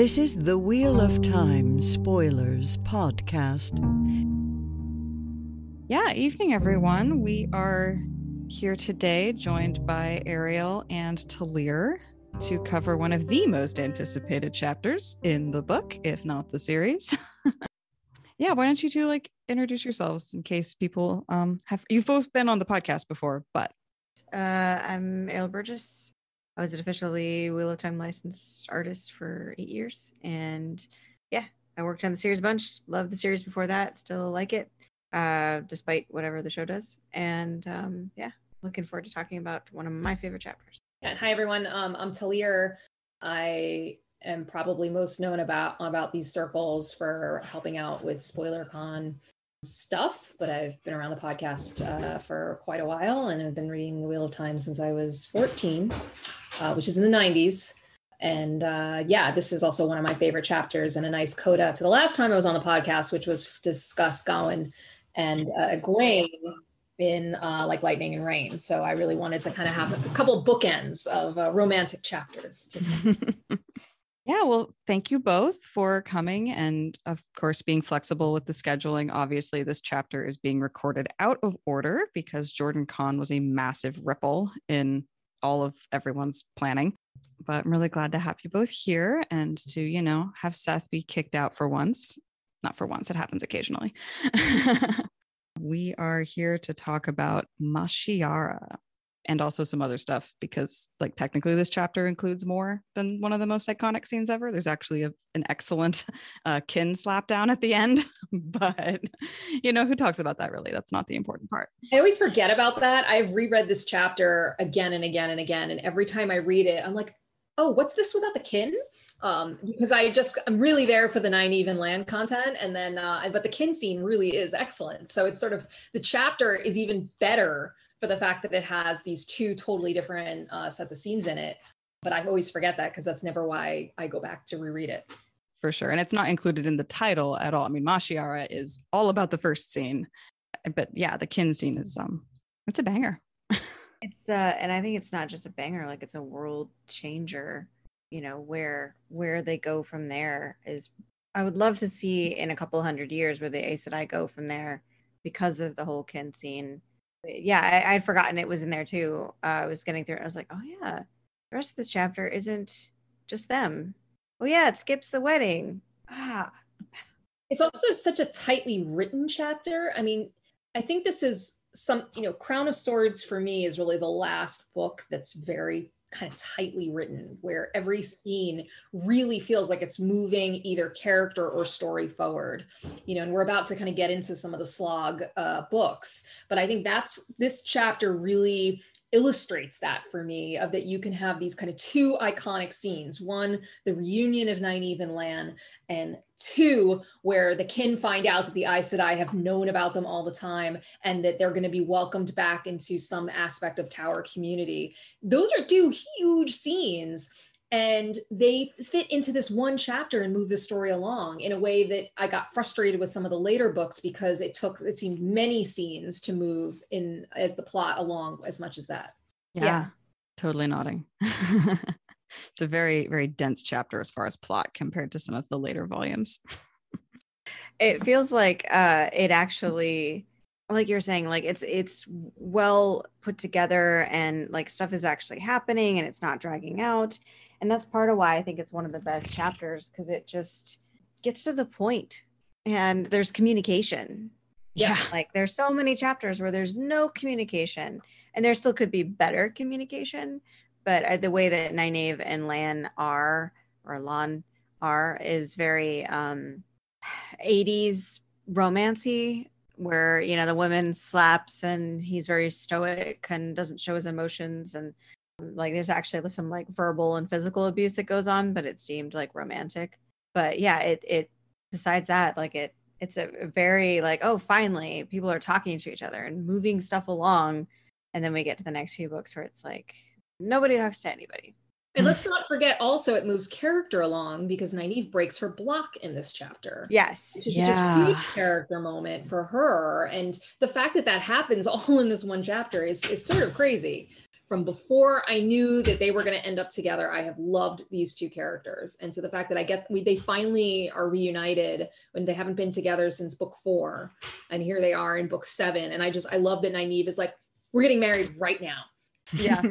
This is the Wheel of Time Spoilers podcast. Yeah, evening, everyone. We are here today, joined by Ariel and Talyre, to cover one of the most anticipated chapters in the book, if not the series. yeah, why don't you two like introduce yourselves in case people um have you've both been on the podcast before, but Uh, I'm Ariel Burgess. I was an officially Wheel of Time licensed artist for eight years. And yeah, I worked on the series a bunch. Loved the series before that. Still like it, uh, despite whatever the show does. And um, yeah, looking forward to talking about one of my favorite chapters. And hi everyone, um, I'm Talyre. I am probably most known about about these circles for helping out with SpoilerCon stuff, but I've been around the podcast uh, for quite a while, and I've been reading the Wheel of Time since I was 14, uh, which is in the 90s. And uh, yeah, this is also one of my favorite chapters, and a nice coda to the last time I was on the podcast, which was discuss Gawyn and uh, Egwene in uh, like lightning and rain. So I really wanted to kind of have a couple bookends of uh, romantic chapters. Yeah, well, thank you both for coming and, of course, being flexible with the scheduling. Obviously, this chapter is being recorded out of order because Jordan Con was a massive ripple in all of everyone's planning. But I'm really glad to have you both here and to, you know, have Seth be kicked out for once. Not for once, it happens occasionally. we are here to talk about Mashiara and also some other stuff because like technically this chapter includes more than one of the most iconic scenes ever there's actually a, an excellent uh, kin slap down at the end but you know who talks about that really that's not the important part I always forget about that. I've reread this chapter again and again and again, and every time I read it, I'm like, oh, what's this without the kin? Um, because I just I'm really there for the Nynaeve Lan content, and then uh, but the kin scene really is excellent. So it's sort of the chapter is even better for the fact that it has these two totally different uh, sets of scenes in it. But I always forget that because that's never why I go back to reread it. for sure and it's not included in the title at all i mean mashiara is all about the first scene but yeah the kin scene is um it's a banger It's uh, and I think it's not just a banger, like it's a world changer. You know where where they go from there is. I would love to see in a couple hundred years where the Aes Sedai go from there because of the whole kin scene. Yeah, I, I'd forgotten it was in there too. Uh, I was getting through it. I was like, oh yeah, the rest of this chapter isn't just them. Oh yeah, it skips the wedding. Ah, It's also such a tightly written chapter. I mean, I think this is some, you know, Crown of Swords for me is really the last book that's very kind of tightly written, where every scene really feels like it's moving either character or story forward. You know, and we're about to kind of get into some of the slog uh, books, but I think that's this chapter really illustrates that for me of that you can have these kind of two iconic scenes. One the reunion of Nynaeve and Lan and two where the kin find out that the Aes Sedai have known about them all the time and that they're going to be welcomed back into some aspect of Tower community. Those are two huge scenes and they fit into this one chapter and move the story along in a way that I got frustrated with some of the later books because it took it seemed many scenes to move in as the plot along as much as that. yeah, Yeah. totally nodding it's a very very dense chapter as far as plot compared to some of the later volumes it feels like uh it actually like you're saying like it's it's well put together and like stuff is actually happening and it's not dragging out and that's part of why i think it's one of the best chapters because it just gets to the point and there's communication Yeah. like there's so many chapters where there's no communication and there still could be better communication but uh, the way that Nynaeve and Lan are or Lan are is very um 80s romancy where you know the woman slaps and he's very stoic and doesn't show his emotions and like there's actually some like verbal and physical abuse that goes on but it's deemed like romantic but yeah it it besides that like it it's a a very like oh finally people are talking to each other and moving stuff along and then we get to the next few books where it's like nobody talks to anybody And hmm. let's not forget also it moves character along because Nynaeve breaks her block in this chapter. yes Which Yeah. a huge character moment for her. And the fact that that happens all in this one chapter is, is sort of crazy from before I knew that they were going to end up together, I have loved these two characters. And so the fact that I get we they finally are reunited when they haven't been together since book four, and here they are in book seven. And I just I love that Nynaeve is like, we're getting married right now. Yeah.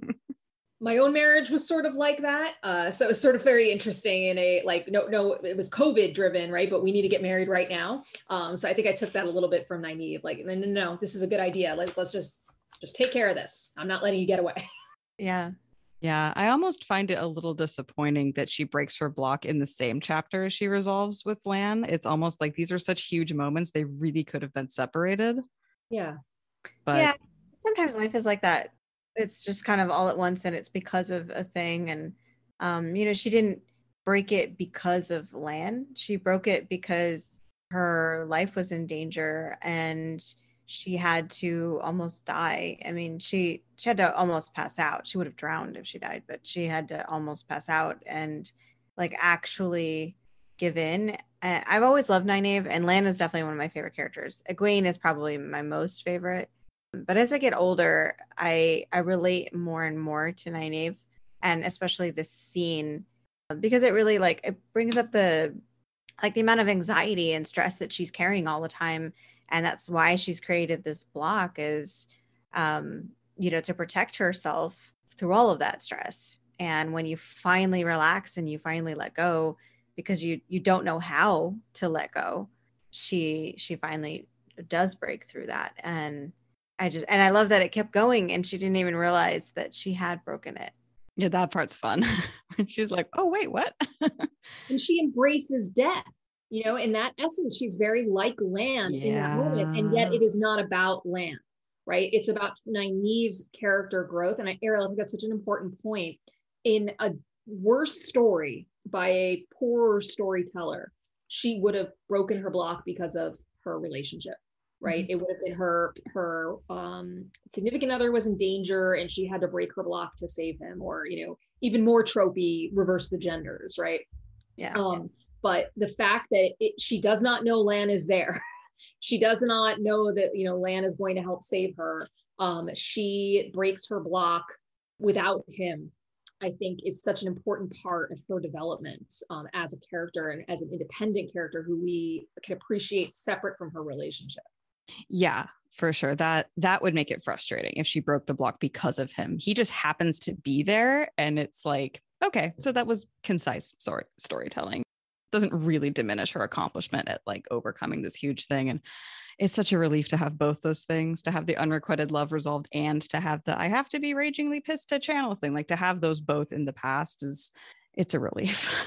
my own marriage was sort of like that. Uh, so was sort of very interesting in a like no no it was COVID driven right, but we need to get married right now. Um, so I think I took that a little bit from Nynaeve like no no no this is a good idea like let's just just take care of this. I'm not letting you get away. Yeah. Yeah, I almost find it a little disappointing that she breaks her block in the same chapter as she resolves with Lan. It's almost like these are such huge moments; they really could have been separated. Yeah, but yeah. Sometimes life is like that. It's just kind of all at once and it's because of a thing. And, um, you know, she didn't break it because of Lan. She broke it because her life was in danger and she had to almost die. I mean, she she had to almost pass out. She would have drowned if she died, but she had to almost pass out and like actually give in. And I've always loved Nynaeve, and Lan is definitely one of my favorite characters. Egwene is probably my most favorite. But as I get older, I I relate more and more to Nynaeve, and especially this scene because it really like it brings up the like the amount of anxiety and stress that she's carrying all the time and that's why she's created this block is um you know to protect herself through all of that stress and when you finally relax and you finally let go because you you don't know how to let go she she finally does break through that and i just and i love that it kept going and she didn't even realize that she had broken it yeah, that part's fun. she's like, "Oh wait, what?" and she embraces death you know in that essence she's very like Lan yeah. in that moment and yet it is not about Lan right? It's about Nynaeve's character growth and I, Ariel I think that's such an important point. In a worse story by a poorer storyteller she would have broken her block because of her relationship right? Mm-hmm. it would have been her her um, significant other was in danger and she had to break her block to save him or you know even more tropey reverse the genders right? Yeah. Um but the fact that it, she does not know Lan is there, she does not know that you know Lan is going to help save her. Um, she breaks her block without him. I think is such an important part of her development um, as a character and as an independent character who we can appreciate separate from her relationship. Yeah, for sure. That that would make it frustrating if she broke the block because of him. He just happens to be there, and it's like, okay, so that was concise story storytelling doesn't really diminish her accomplishment at like overcoming this huge thing and it's such a relief to have both those things to have the unrequited love resolved and to have the i have to be ragingly pissed to channel thing like to have those both in the past is it's a relief.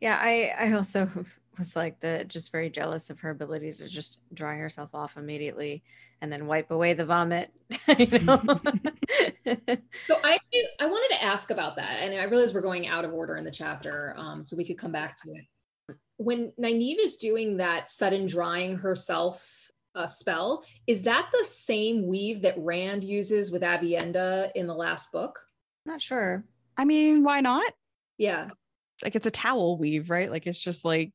Yeah i i also was like the just very jealous of her ability to just dry herself off immediately and then wipe away the vomit you know? so i i wanted to ask about that and i realize we're going out of order in the chapter um, so we could come back to it. When Nynaeve is doing that sudden drying herself uh, spell is that the same weave that rand uses with aviendha in the last book? Not sure. I mean why not? Yeah. Like it's a towel weave right? Like it's just like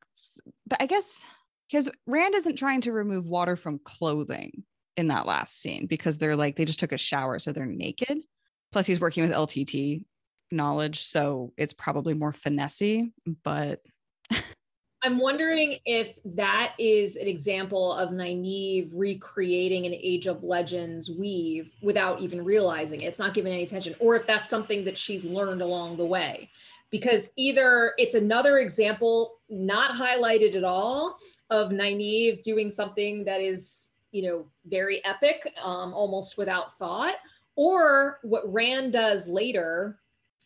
but I guess because Rand isn't trying to remove water from clothing in that last scene because they're like they just took a shower so they're naked. Plus he's working with LTT knowledge, so it's probably more finessey, but I'm wondering if that is an example of Nynaeve recreating an Age of Legends weave without even realizing it. It's not giving any attention, or if that's something that she's learned along the way because either it's another example not highlighted at all of Nynaeve doing something that is, you know, very epic, um, almost without thought, or what Rand does later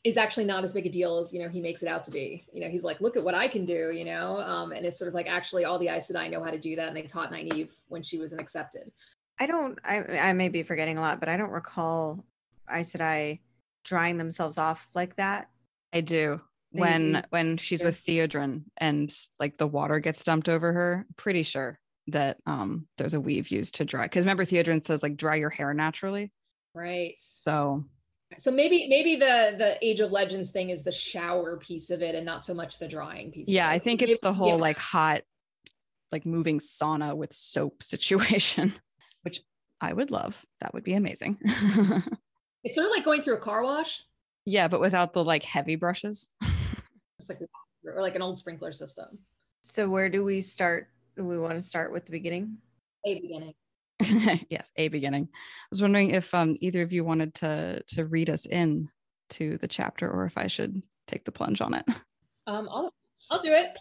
is actually not as big a deal as you know he makes it out to be. You know, he's like, look at what I can do, you know, um, and it's sort of like actually all the Aes Sedai know how to do that, and they taught Nynaeve when she was an accepted. I don't. I I may be forgetting a lot, but I don't recall Aes Sedai drying themselves off like that I do. When when she's with Theodrin and like the water gets dumped over her, pretty sure that um there's a weave used to dry. Because remember Theodrin says like dry your hair naturally. Right. So so maybe maybe the the Age of Legends thing is the shower piece of it and not so much the drying piece. Yeah, I think it's the whole yeah. like hot, like moving sauna with soap situation, which I would love. That would be amazing. It's sort of like going through a car wash. Yeah, but without the like heavy brushes. It's like or like an old sprinkler system. So where do we start? Do we want to start with the beginning? A beginning. yes, a beginning. I was wondering if um, either of you wanted to to read us in to the chapter, or if I should take the plunge on it. Um, I'll I'll do it.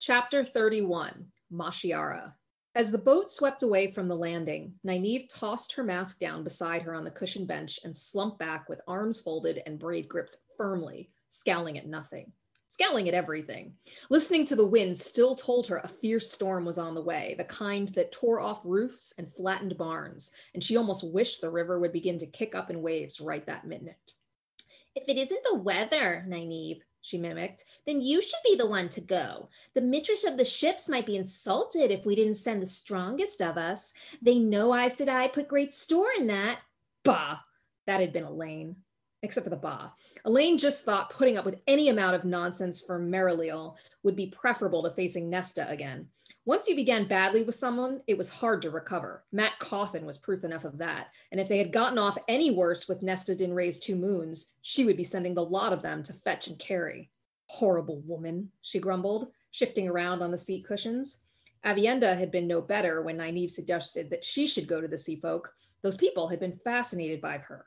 Chapter thirty-one, Mashiara. As the boat swept away from the landing, Nynaeve tossed her mask down beside her on the cushioned bench and slumped back with arms folded and braid gripped firmly, scowling at nothing scowling at everything. Listening to the wind still told her a fierce storm was on the way, the kind that tore off roofs and flattened barns, and she almost wished the river would begin to kick up in waves right that minute. If it isn't the weather, Nynaeve, she mimicked, then you should be the one to go. The mistress of the ships might be insulted if we didn't send the strongest of us. They know I said I put great store in that. Bah! That had been Elayne except for the bah. Elayne just thought putting up with any amount of nonsense for Merilille would be preferable to facing Nesta again. Once you began badly with someone, it was hard to recover. Mat Cauthon was proof enough of that. And if they had gotten off any worse with Nesta din Reas Two Moons, she would be sending the lot of them to fetch and carry. Horrible woman, she grumbled, shifting around on the seat cushions. Aviendha had been no better when Nynaeve suggested that she should go to the sea folk. Those people had been fascinated by her.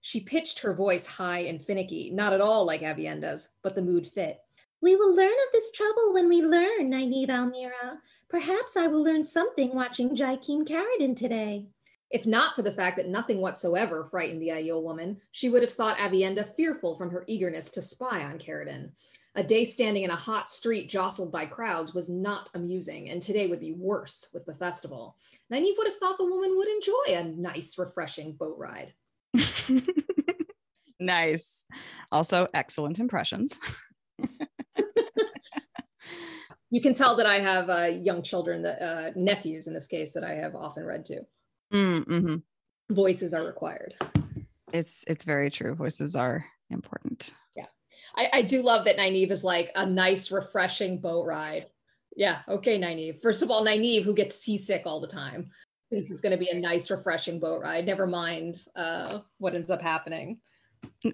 She pitched her voice high and finicky, not at all like Aviendha's, but the mood fit. We will learn of this trouble when we learn, Nynaeve al'Meara. Perhaps I will learn something watching Jaichim Carridin today. If not for the fact that nothing whatsoever frightened the Aiel woman, she would have thought Aviendha fearful from her eagerness to spy on Carridin. A day standing in a hot street jostled by crowds was not amusing, and today would be worse with the festival. Nynaeve would have thought the woman would enjoy a nice, refreshing boat ride. nice. Also, excellent impressions. you can tell that I have uh, young children, that uh, nephews in this case, that I have often read to. Mm-hmm. Voices are required. It's it's very true. Voices are important. Yeah, I, I do love that Nynaeve is like a nice, refreshing boat ride. Yeah, okay, Nynaeve. First of all, Nynaeve, who gets seasick all the time this is going to be a nice, refreshing boat ride. Never mind uh, what ends up happening.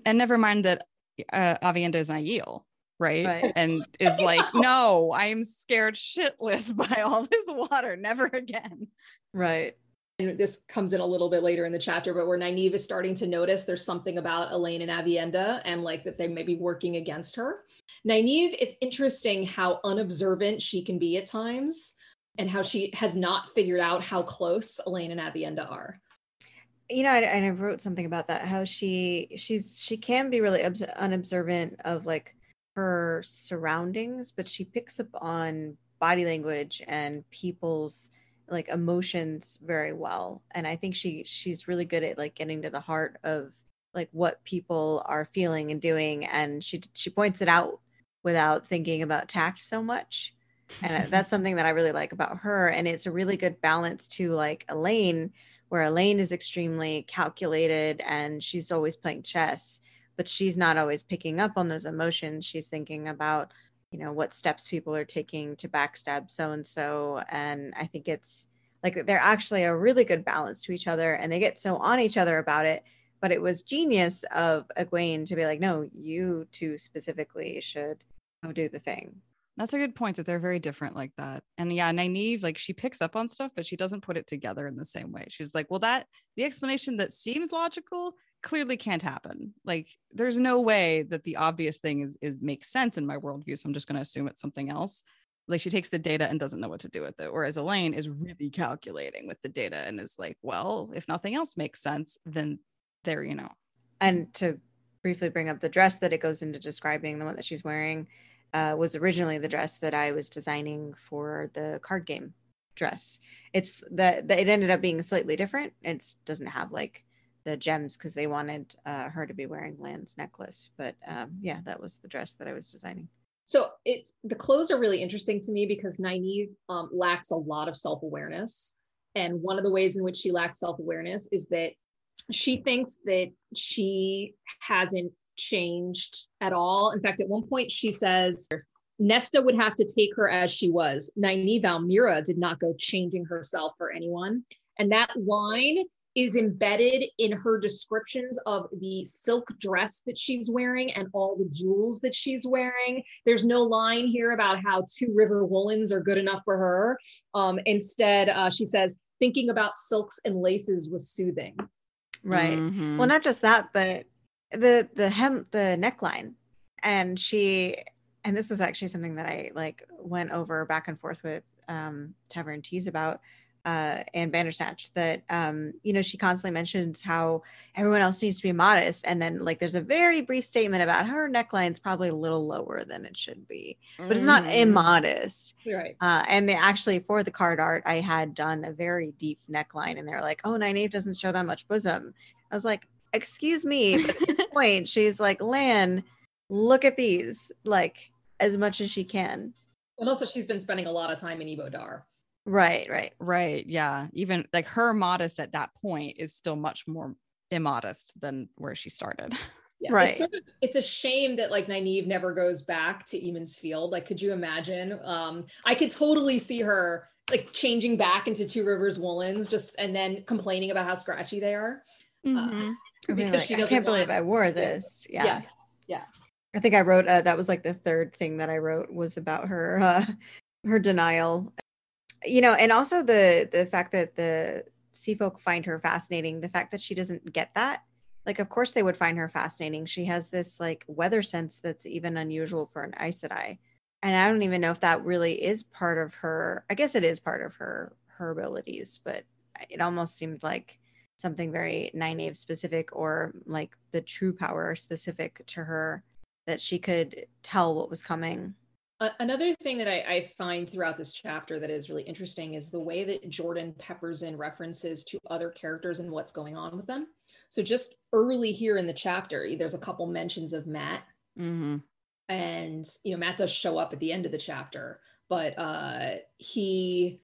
And never mind that uh, Aviendha is Aiel, right? right? And is like, no, I'm scared shitless by all this water. Never again. Right. And this comes in a little bit later in the chapter, but where Nynaeve is starting to notice there's something about Elayne and Aviendha and like that they may be working against her. Nynaeve, it's interesting how unobservant she can be at times and how she has not figured out how close Elayne and Aviendha are. You know, I, I wrote something about that. How she she's she can be really obs- unobservant of like her surroundings, but she picks up on body language and people's like emotions very well. And I think she she's really good at like getting to the heart of like what people are feeling and doing, and she she points it out without thinking about tact so much. And that's something that i really like about her. And it's a really good balance to like elayne where elayne is extremely calculated and she's always playing chess but she's not always picking up on those emotions she's thinking about you know what steps people are taking to backstab so and so and i think it's like they're actually a really good balance to each other and they get so on each other about it but it was genius of egwene to be like no you two specifically should go do the thing that's a good point that they're very different like that. And yeah, Nynaeve, like she picks up on stuff, but she doesn't put it together in the same way. She's like, well, that the explanation that seems logical clearly can't happen. Like there's no way that the obvious thing is is makes sense in my worldview. So I'm just gonna assume it's something else. Like she takes the data and doesn't know what to do with it. Whereas Elayne is really calculating with the data and is like, well, if nothing else makes sense, then there, you know. And to briefly bring up the dress that it goes into describing the one that she's wearing uh, was originally the dress that I was designing for the card game dress. It's that it ended up being slightly different. It doesn't have like the gems because they wanted uh, her to be wearing Lan's necklace. But um, yeah, that was the dress that I was designing. So it's the clothes are really interesting to me because Nynaeve um, lacks a lot of self awareness, and one of the ways in which she lacks self awareness is that she thinks that she hasn't changed at all. In fact, at one point she says Nesta would have to take her as she was. Nynaeve al'Meara did not go changing herself for anyone. And that line is embedded in her descriptions of the silk dress that she's wearing and all the jewels that she's wearing. There's no line here about how two river woolens are good enough for her. Um, instead, uh, she says, thinking about silks and laces was soothing. Right. Mhm. Well, not just that, but the the hem the neckline, and she and this was actually something that I like went over back and forth with um Tavern Teas about uh and Bandersnatch that um you know she constantly mentions how everyone else needs to be modest and then like there's a very brief statement about her neckline's probably a little lower than it should be but it's not Mhm. immodest Right. uh, and they actually for the card art, I had done a very deep neckline, and they're like, "Oh, Nynaeve doesn't show that much bosom." I was like, "Excuse me." But at this point, she's like, "Lan, look at these, like as much as she can." And also, she's been spending a lot of time in Ebou Dar. Right, right. Right. Yeah. Even like her modest at that point is still much more immodest than where she started. Yeah, Right. It's, sort of, it's a shame that like Nynaeve never goes back to Emond's Field. Like, could you imagine? Um, I could totally see her like changing back into Two Rivers Woolens, just and then complaining about how scratchy they are. Mhm. I mean, Because like, she I doesn't can't believe I wore this. Yeah. Yes. Yeah. I think I wrote uh, that was like the third thing that I wrote was about her uh, her denial. You know, and also the the fact that the sea folk find her fascinating, the fact that she doesn't get that. Like of course they would find her fascinating. She has this like weather sense that's even unusual for an Aes Sedai. And I don't even know if that really is part of her. I guess it is part of her her abilities, but it almost seemed like something very Nynaeve specific or like the true power specific to her that she could tell what was coming. Another thing that I, I find throughout this chapter that is really interesting is the way that Jordan peppers in references to other characters and what's going on with them. So just early here in the chapter, there's a couple mentions of Mat, Mhm. and you know Mat does show up at the end of the chapter, but uh, he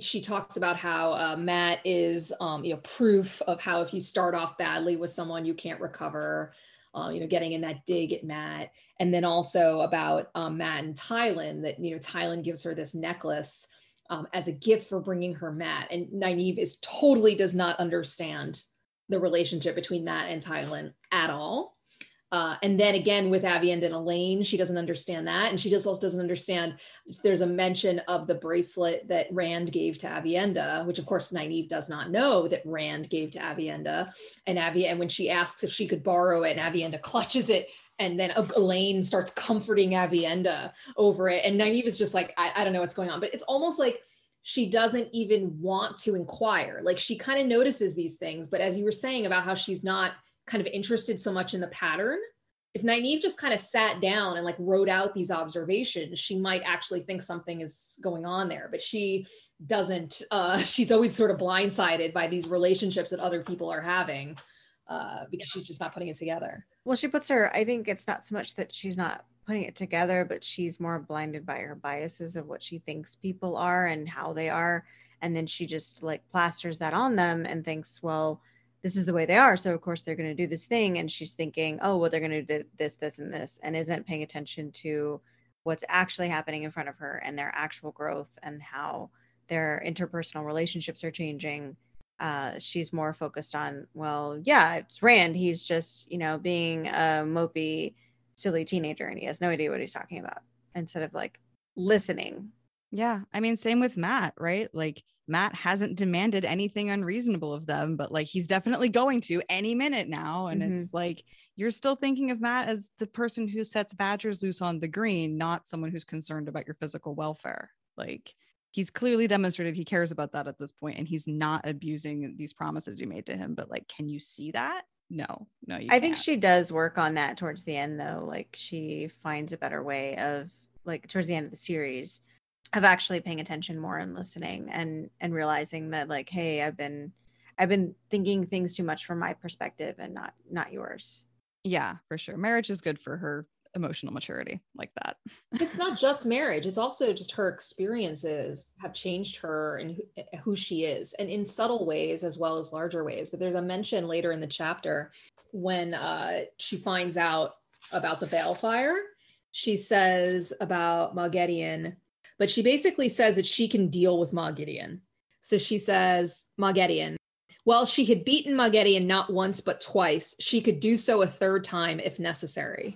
she talks about how uh, Mat is um, you know proof of how if you start off badly with someone you can't recover. Uh, you know, getting in that dig at Mat, and then also about um, Mat and Tylin that you know Tylin gives her this necklace um, as a gift for bringing her Mat, and Nynaeve is totally does not understand the relationship between Mat and Tylin at all. Uh, and then again with Aviendha and Elayne, she doesn't understand that, and she just doesn't understand. There's a mention of the bracelet that Rand gave to Aviendha, which of course Nynaeve does not know that Rand gave to Aviendha. And Avi, and when she asks if she could borrow it, and Aviendha clutches it, and then Elayne starts comforting Aviendha over it, and Nynaeve is just like, I, I don't know what's going on, but it's almost like she doesn't even want to inquire. Like she kind of notices these things, but as you were saying about how she's not kind of interested so much in the pattern, if Nynaeve just kind of sat down and like wrote out these observations, she might actually think something is going on there. But she doesn't. Uh, she's always sort of blindsided by these relationships that other people are having uh, because she's just not putting it together. Well, she puts her, I think it's not so much that she's not putting it together, but she's more blinded by her biases of what she thinks people are and how they are. And then she just like plasters that on them and thinks, well, this is the way they are. So, of course, they're going to do this thing. And she's thinking, oh, well, they're going to do this, this, and this, and isn't paying attention to what's actually happening in front of her and their actual growth and how their interpersonal relationships are changing uh, she's more focused on, well, yeah, it's Rand. He's just, you know, being a mopey, silly teenager and he has no idea what he's talking about instead of like listening. Yeah. I mean, same with Mat, right? Like Mat hasn't demanded anything unreasonable of them, but like he's definitely going to any minute now. And mm-hmm. it's like you're still thinking of Mat as the person who sets badgers loose on the green, not someone who's concerned about your physical welfare. Like he's clearly demonstrated he cares about that at this point and he's not abusing these promises you made to him. But like, can you see that? No, no, you I think can't. she does work on that towards the end, though. Like she finds a better way of, like, towards the end of the series, of actually paying attention more and listening and and realizing that, like, hey, I've been, I've been thinking things too much from my perspective and not not yours. Yeah, for sure. Marriage is good for her emotional maturity like that. it's not just marriage it's also just her experiences have changed her and who, eh, she is and in subtle ways as well as larger ways but there's a mention later in the chapter when uh, she finds out about the balefire she says about Moghedien, but she basically says that she can deal with Moghedien. So she says, Moghedien, While she had beaten Moghedien not once but twice, she could do so a third time if necessary.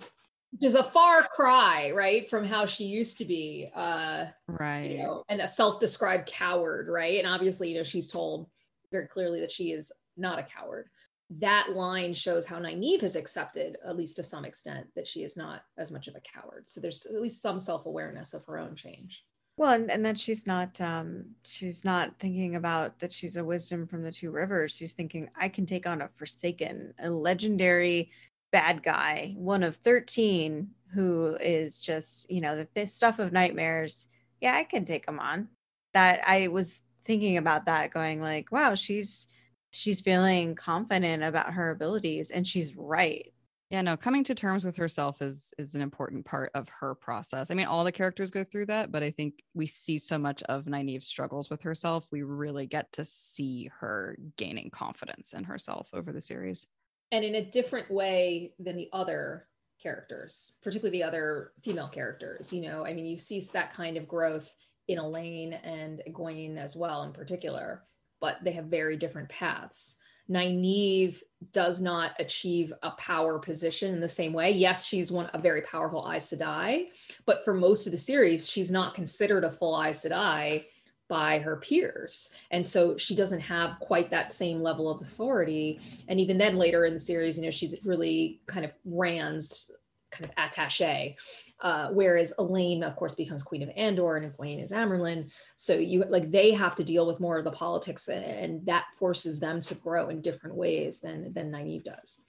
Which is a far cry, right, from how she used to be. Uh, Right. you know, and a self-described coward, right? And obviously, you know, she's told very clearly that she is not a coward. That line shows how Nynaeve has accepted, at least to some extent, that she is not as much of a coward. So there's at least some self-awareness of her own change. Well, and, and that she's not um she's not thinking about that she's a wisdom from the two rivers. She's thinking I can take on a forsaken, a legendary bad guy, one of 13 who is just, you know, the, the stuff of nightmares. Yeah, I can take him on. That I was thinking about that going like, wow, she's she's feeling confident about her abilities and she's right. Yeah, no, coming to terms with herself is is an important part of her process. I mean, all the characters go through that, but I think we see so much of Nynaeve's struggles with herself. We really get to see her gaining confidence in herself over the series. And in a different way than the other characters, particularly the other female characters. You know, I mean, you see that kind of growth in Elayne and Egwene as well, in particular, but they have very different paths. Nynaeve does not achieve a power position in the same way. Yes, she's one a very powerful Aes Sedai, but for most of the series, she's not considered a full Aes Sedai by her peers. And so she doesn't have quite that same level of authority. And even then later in the series, you know, she's really kind of Rand's kind of attache. Uh, whereas Elayne, of course, becomes Queen of Andor and Egwene is Amyrlin. So you like they have to deal with more of the politics and, and that forces them to grow in different ways than than Nynaeve does.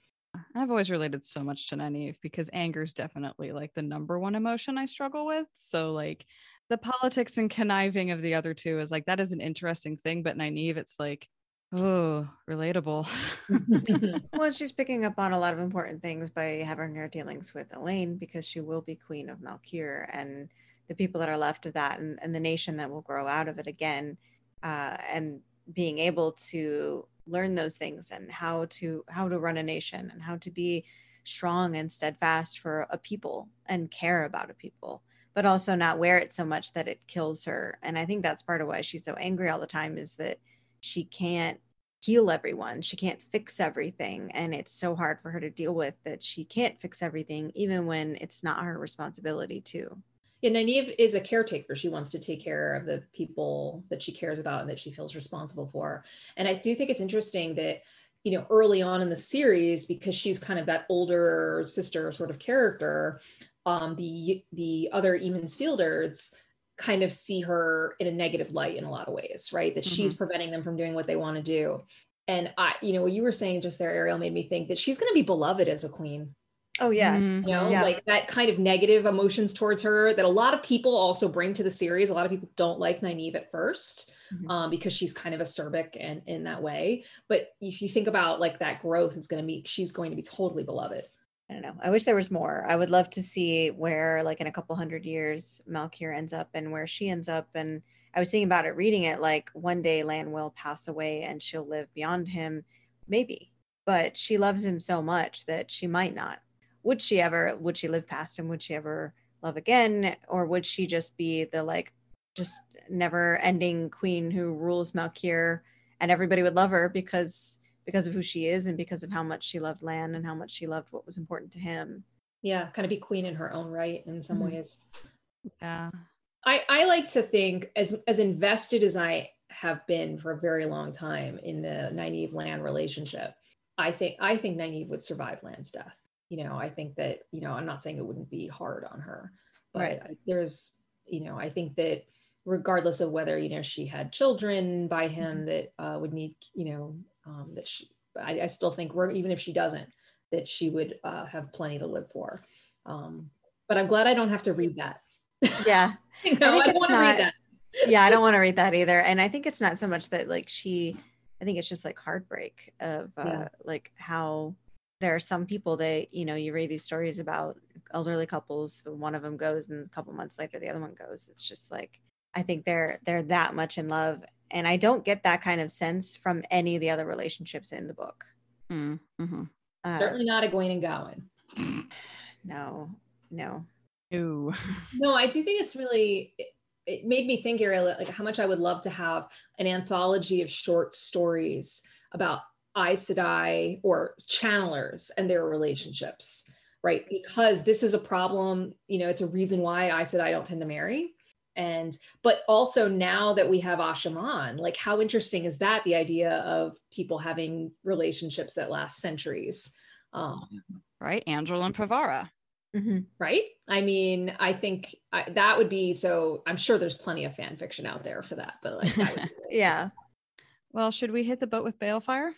I've always related so much to Nynaeve because anger is definitely like the number one emotion I struggle with. So like the politics and conniving of the other two is like that is an interesting thing, but Nynaeve, it's like, oh, relatable. Well, she's picking up on a lot of important things by having her dealings with Elayne because she will be queen of Malkier and the people that are left of that and, and the nation that will grow out of it again. Uh, and being able to learn those things and how to how to run a nation and how to be strong and steadfast for a people and care about a people but also not wear it so much that it kills her and i think that's part of why she's so angry all the time is that she can't heal everyone. She can't fix everything. And it's so hard for her to deal with that she can't fix everything, even when it's not her responsibility to. Yeah, Nynaeve is a caretaker. She wants to take care of the people that she cares about and that she feels responsible for. And I do think it's interesting that, you know, early on in the series, because she's kind of that older sister sort of character, um, the the other Emonds Fielders kind of see her in a negative light in a lot of ways, right? That she's preventing them from doing what they want to do. And I, you know, what you were saying just there, Ariel, made me think that she's going to be beloved as a queen. Oh, yeah. Mhm. You know, Yeah. like that kind of negative emotions towards her that a lot of people also bring to the series. A lot of people don't like Nynaeve at 1st Mhm. um, because she's kind of acerbic and in that way. But if you think about like that growth is going to be, she's going to be totally beloved. I don't know. I wish there was more. I would love to see where, like, in a couple hundred years, Malkier ends up and where she ends up. And I was thinking about it, reading it, like, one day Lan will pass away and she'll live beyond him. Maybe. But she loves him so much that she might not. Would she ever, would she live past him? Would she ever love again? Or would she just be the, like, just never ending queen who rules Malkier and everybody would love her because because of who she is and because of how much she loved Lan and how much she loved what was important to him. Yeah, kind of be queen in her own right in some Mhm. ways. Yeah. I, I like to think as as invested as I have been for a very long time in the Nynaeve Lan relationship, I think I think Nynaeve would survive Lan's death. You know, I think that, you know, I'm not saying it wouldn't be hard on her, but Right. I- there's, you know, I think that regardless of whether, you know, she had children by him that uh, would need, you know, um, that she, I, I still think we're, even if she doesn't, that she would uh, have plenty to live for. Um, but I'm glad I don't have to read that. Yeah. no, I, think don't it's want to read that. yeah, I don't want to read that either. And I think it's not so much that like she I think it's just like heartbreak of uh Yeah. like how there are some people that, you know, you read these stories about elderly couples, the one of them goes and a couple months later the other one goes. It's just like I think they're they're that much in love. And I don't get that kind of sense from any of the other relationships in the book. Mm, mhm. Uh, Certainly not Egwene and Gawyn. no, no. Ooh. No, I do think it's really. It, it made me think, Ariel, like how much I would love to have an anthology of short stories about Aes Sedai or channelers and their relationships, right? Because this is a problem, you know, it's a reason why I said I don't tend to marry. And but also now that we have Asha'man, like how interesting is that? The idea of people having relationships that last centuries. Um, right? Androl and Pevara. Mm-hmm. right? I mean, I think I, that would be so. I'm sure there's plenty of fan fiction out there for that, but like, that would be really Yeah. Well, should we hit the boat with Balefire?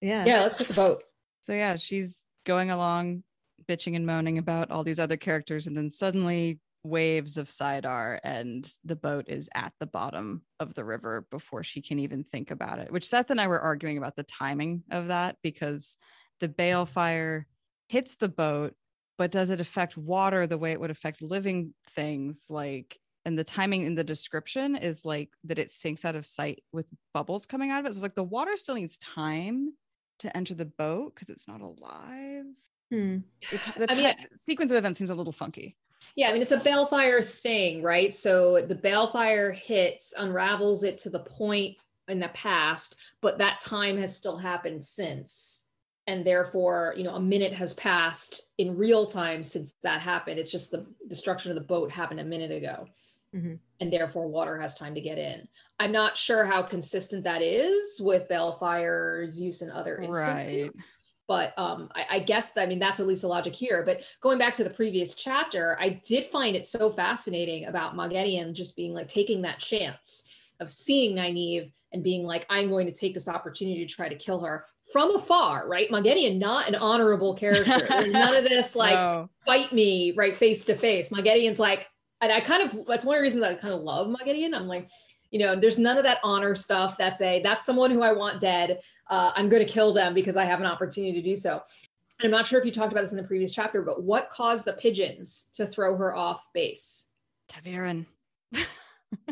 Yeah. yeah. Let's hit the boat. So yeah, she's going along, bitching and moaning about all these other characters, and then suddenly waves of saidar, and the boat is at the bottom of the river before she can even think about it. Which Seth and I were arguing about the timing of that because the balefire hits the boat, but does it affect water the way it would affect living things? Like, and the timing in the description is like that it sinks out of sight with bubbles coming out of it. So it's like the water still needs time to enter the boat because it's not alive. Hmm. The, the I mean, sequence of events seems a little funky. Yeah, I mean, it's a balefire thing, right? So the balefire hits, unravels it to the point in the past, but that time has still happened since. And therefore, you know, a minute has passed in real time since that happened. It's just the destruction of the boat happened a minute ago. Mhm. And therefore, water has time to get in. I'm not sure how consistent that is with Balefire's use in other instances Right. But um, I, I guess I mean that's at least the logic here. But going back to the previous chapter, I did find it so fascinating about Moghedien just being like taking that chance of seeing Nynaeve and being like, I'm going to take this opportunity to try to kill her from afar, right? Moghedien, not an honorable character. There's None of this like No. fight me right face to face. Moghedien's like, and I kind of that's one of the reasons I kind of love Moghedien. I'm like, you know, there's none of that honor stuff. That's a that's someone who I want dead. Uh, I'm going to kill them because I have an opportunity to do so. And I'm not sure if you talked about this in the previous chapter, but what caused the pigeons to throw her off base? ta'veren.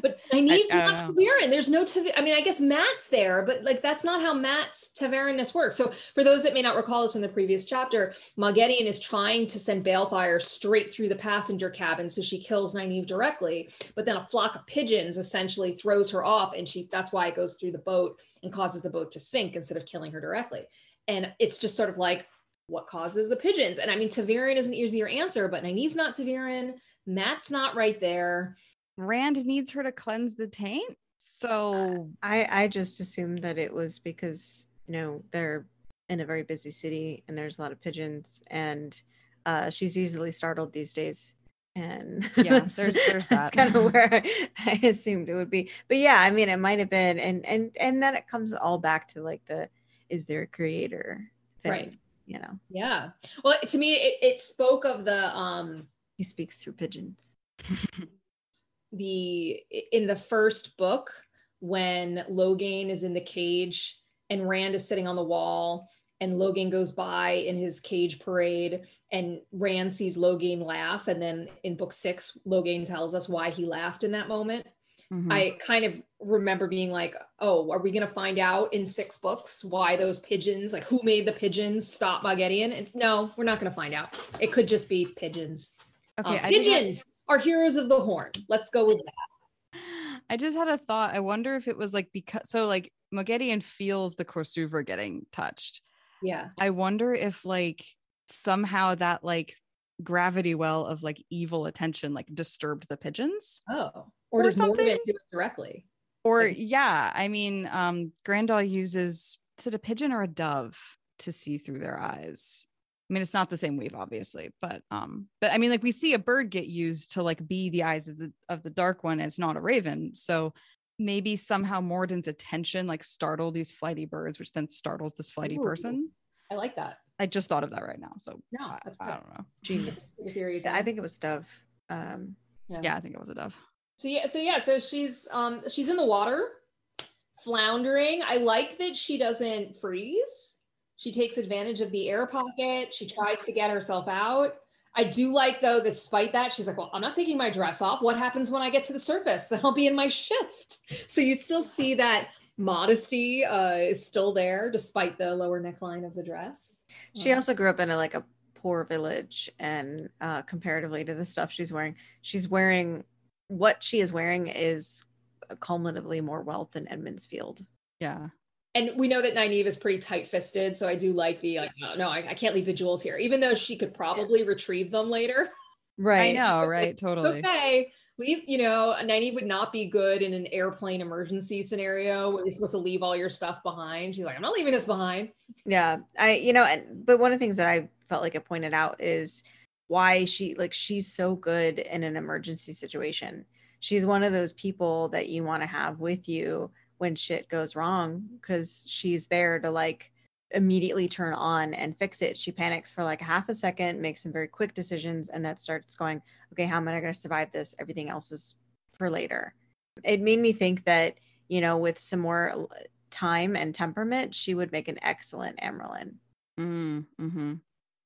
But Nynaeve's I don't not know. There's no Tav- I mean, I guess Mat's there, but like that's not how Mat's Tavaranness works. So for those that may not recall this from the previous chapter, Moghedien is trying to send Balefire straight through the passenger cabin so she kills Nynaeve directly, but then a flock of pigeons essentially throws her off, and she that's why it goes through the boat and causes the boat to sink instead of killing her directly. And it's just sort of like what causes the pigeons? And I mean, ta'veren is an easier answer, but Nynaeve's not ta'veren. Mat's not right there. Rand needs her to cleanse the taint. So I I just assumed that it was because you know they're in a very busy city and there's a lot of pigeons and uh, she's easily startled these days. And Yeah, that's- there's- there's that's kind of where I, I assumed it would be. But yeah, I mean, it might have been, and and and then it comes all back to like the is there a creator thing, Right. You know, Yeah. Well, to me, it, it spoke of the um he speaks through pigeons. the in the first book when Logain is in the cage and Rand is sitting on the wall and Logain goes by in his cage parade and Rand sees Logain laugh and then in book 6 Logain tells us why he laughed in that moment. mhm. I kind of remember being like, "Oh, are we going to find out in six books why those pigeons, like who made the pigeons stop Moghedien?" And no, we're not going to find out. It could just be pigeons. okay, Um, pigeons are heroes of the horn. Let's go with that. I just had a thought. I wonder if it was like because so like Moghedien feels the cour'souvra getting touched. Yeah. I wonder if like somehow that like gravity well of like evil attention like disturbed the pigeons. Oh, or, Or does something. Moridin do it directly? Or Like- yeah, I mean, um, Graendal uses is it a pigeon or a dove to see through their eyes? I mean, it's not the same weave, obviously, but um, but I mean, like we see a bird get used to like be the eyes of the of the dark one, and it's not a raven. So maybe somehow Moridin's attention like startled these flighty birds, which then startles this flighty Ooh. person. I like that. I just thought of that right now. So No, I, that's I good. don't know. Genius. The theories. I think it was Dove. Um, Yeah, I think it was a dove. So yeah, so yeah, so she's um she's in the water, floundering. I like that she doesn't freeze. She takes advantage of the air pocket. She tries to get herself out. I do like though, that despite that, she's like, "Well, I'm not taking my dress off. What happens when I get to the surface? Then I'll be in my shift." So you still see that modesty uh, is still there despite the lower neckline of the dress. She Um, also grew up in a like a poor village, and uh, comparatively to the stuff she's wearing, she's wearing what she is wearing is cumulatively more wealth than Emond's Field. Yeah. And we know that Nynaeve is pretty tight-fisted, so I do like the like, no, no, I, I can't leave the jewels here, even though she could probably retrieve them later. Right. I know, right? like, Totally. It's okay. Leave, you know, Nynaeve would not be good in an airplane emergency scenario where you're supposed to leave all your stuff behind. She's like, I'm not leaving this behind. Yeah. I, you know, and but one of the things that I felt like it pointed out is why she like she's so good in an emergency situation. She's one of those people that you want to have with you when shit goes wrong because she's there to like immediately turn on and fix it. She panics for like half a second, makes some very quick decisions, and that starts going, okay, how am I going to survive this? Everything else is for later. It made me think that, you know, with some more time and temperament, she would make an excellent Amyrlin. Mm, hmm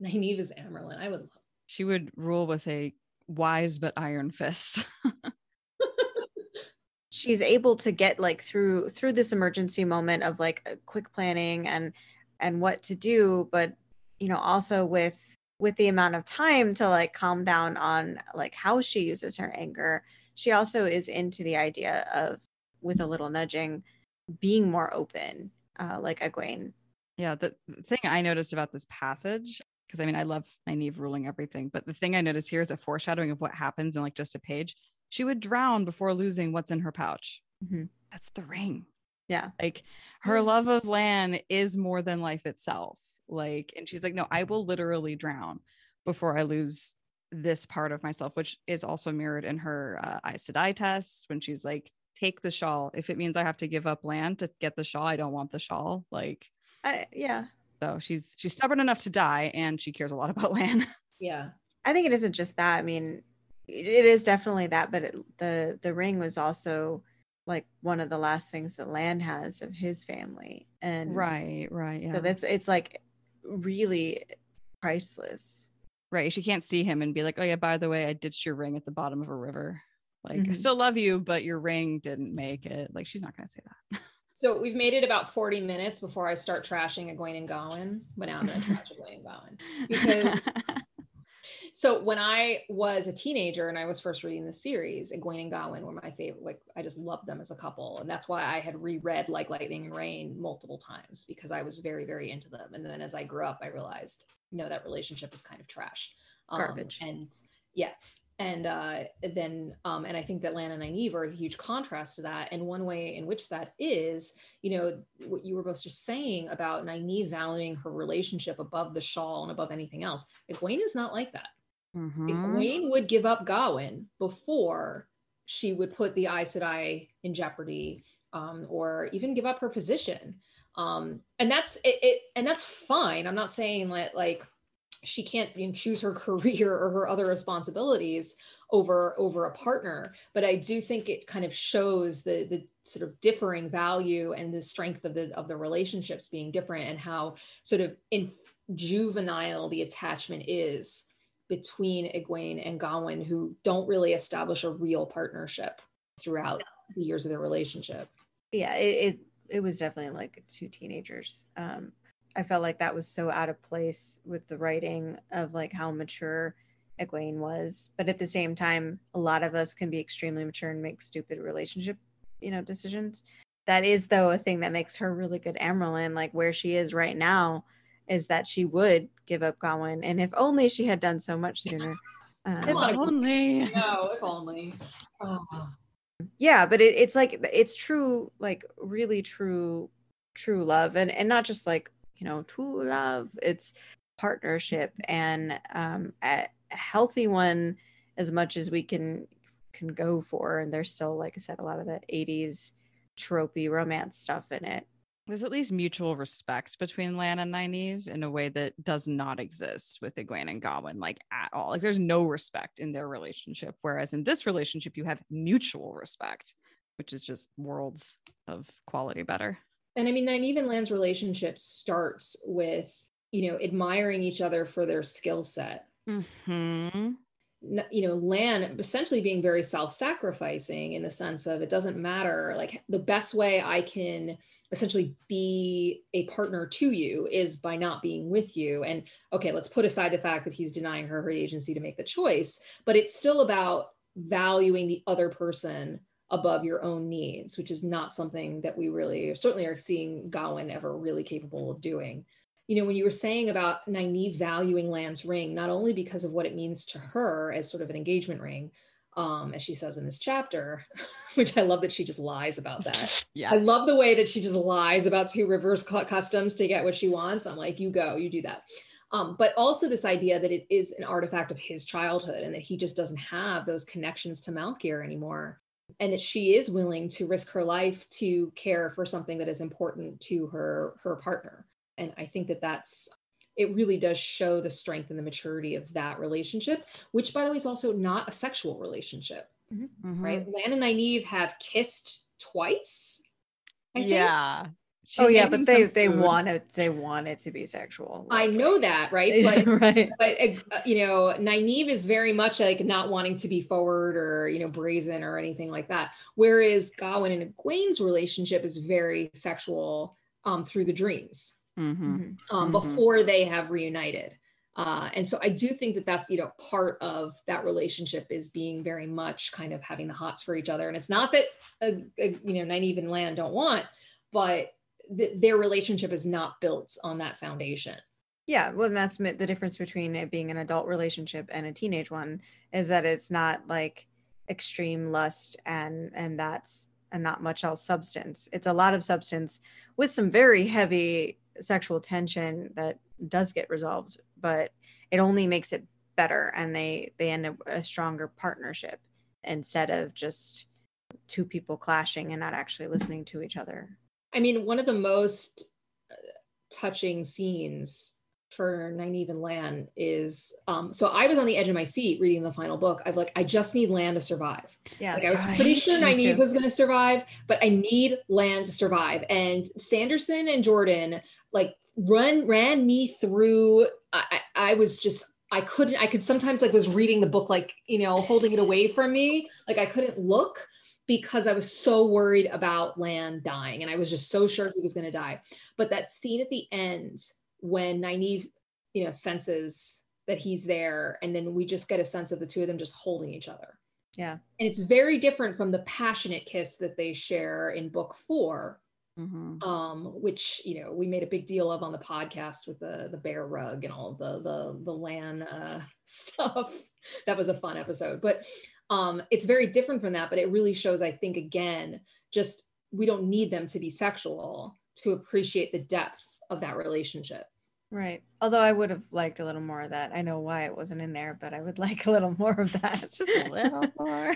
Nynaeve is Amyrlin. I would love. She would rule with a wise but iron fist. she's able to get like through through this emergency moment of like quick planning and and what to do but you know also with with the amount of time to like calm down on like how she uses her anger she also is into the idea of with a little nudging being more open uh like Egwene. Yeah, the thing I noticed about this passage, because I mean, I love Nynaeve ruling everything, but the thing I noticed here is a foreshadowing of what happens in like just a page. She would drown before losing what's in her pouch. Mhm. That's the ring. Yeah. Like her love of Lan is more than life itself. Like, and she's like, no, I will literally drown before I lose this part of myself, which is also mirrored in her uh, Aes Sedai test when she's like, take the shawl. If it means I have to give up Lan to get the shawl, I don't want the shawl. Like, I, yeah so she's she's stubborn enough to die, and she cares a lot about Lan. Yeah. I think it isn't just that. I mean, it, it is definitely that, but it, the the ring was also like one of the last things that Lan has of his family, and right, right, yeah, so that's it's like really priceless. right. She can't see him and be like, "Oh yeah, by the way, I ditched your ring at the bottom of a river. Like, I Mhm. still love you, but your ring didn't make it." Like, she's not gonna say that. So we've made it about 40 minutes before I start trashing Egwene and Gawyn, but now I'm going to trash Egwene and Gawyn. Because so when I was a teenager and I was first reading the series, Egwene and Gawyn were my favorite. Like I just loved them as a couple, and that's why I had reread Like Lightning and Rain multiple times because I was very, very into them. And then as I grew up, I realized, you know, that relationship is kind of trash, Um, Garbage. and yeah, and uh, then um, and I think that Lan and Nynaeve are a huge contrast to that. And one way in which that is, you know, what you were both just saying about Nynaeve valuing her relationship above the shawl and above anything else. Egwene is not like that. Mhm. Egwene would give up Gawyn before she would put the Aes Sedai in jeopardy, um, or even give up her position. Um, and that's it, it. And that's fine. I'm not saying that like she can't you know, choose her career or her other responsibilities over over a partner. But I do think it kind of shows the the sort of differing value and the strength of the of the relationships being different and how sort of in juvenile the attachment is between Egwene and Gawyn, who don't really establish a real partnership throughout the years of their relationship. Yeah, it it, it was definitely like two teenagers. Um, I felt like that was so out of place with the writing of like how mature Egwene was, but at the same time, a lot of us can be extremely mature and make stupid relationship, you know, decisions. That is though a thing that makes her really good Amyrlin. Like where she is right now, is that she would give up Gawyn, and if only she had done so much sooner. If Um, on. only. No, if only. Oh. yeah but it, it's like it's true like really true true love and and not just like you know true love it's partnership and um a healthy one as much as we can can go for and there's still like i said a lot of the 80s tropey romance stuff in it There's at least mutual respect between Lan and Nynaeve in a way that does not exist with Egwene and Gawyn, like at all. Like there's no respect in their relationship. Whereas in this relationship, you have mutual respect, which is just worlds of quality better. And I mean, Nynaeve and Lan's relationship starts with, you know, admiring each other for their skill set. Mm-hmm. You know, Lan essentially being very self sacrificing in the sense of it doesn't matter. Like the best way I can essentially be a partner to you is by not being with you. And okay, let's put aside the fact that he's denying her her agency to make the choice, but it's still about valuing the other person above your own needs, which is not something that we really certainly are seeing Gawyn ever really capable of doing. You know, when you were saying about Nynaeve valuing Lan's ring, not only because of what it means to her as sort of an engagement ring, um, as she says in this chapter, which I love that she just lies about that. Yeah. I love the way that she just lies about two rivers customs to get what she wants. I'm like, you go, you do that. Um, but also this idea that it is an artifact of his childhood and that he just doesn't have those connections to Malkier anymore. And that she is willing to risk her life to care for something that is important to her her partner. And I think that that's it really does show the strength and the maturity of that relationship, which by the way is also not a sexual relationship, Mhm. right? Lan and Nynaeve have kissed twice. I think. Yeah. oh yeah, but they they food. want it. They want it to be sexual. I know that, right? But right. but uh, you know, Nynaeve is very much like not wanting to be forward or you know brazen or anything like that. Whereas Gawyn and Egwene's relationship is very sexual um, through the dreams Mhm. Mhm. um, Mhm. before they have reunited. Uh, and so I do think that that's you know part of that relationship is being very much kind of having the hots for each other. And it's not that uh, uh, you know Nynaeve and Lan don't want, but th- their relationship is not built on that foundation. Yeah, well, and that's the difference between it being an adult relationship and a teenage one is that it's not like extreme lust and and that's and not much else substance. It's a lot of substance with some very heavy sexual tension that does get resolved, but it only makes it better and they they end up a stronger partnership instead of just two people clashing and not actually listening to each other. I mean, one of the most uh, touching scenes for Nynaeve and Lan is um, so I was on the edge of my seat reading the final book. I'm like, I just need Lan to survive. Yeah. Like I was pretty sure Nynaeve was going to survive, but I need Lan to survive. And Sanderson and Jordan like run ran me through. I, I I was just I couldn't. I could sometimes like was reading the book like you know holding it away from me. Like I couldn't look because I was so worried about Lan dying, and I was just so sure he was going to die. But that scene at the end when Nynaeve, you know, senses that he's there, and then we just get a sense of the two of them just holding each other. Yeah. And it's very different from the passionate kiss that they share in book four, Mhm. um, which you know we made a big deal of on the podcast with the the bear rug and all the the the Lan uh, stuff. That was a fun episode, but um, it's very different from that. But it really shows, I think, again, just we don't need them to be sexual to appreciate the depth of that relationship. Right. Although I would have liked a little more of that. I know why it wasn't in there, but I would like a little more of that. Just a little more.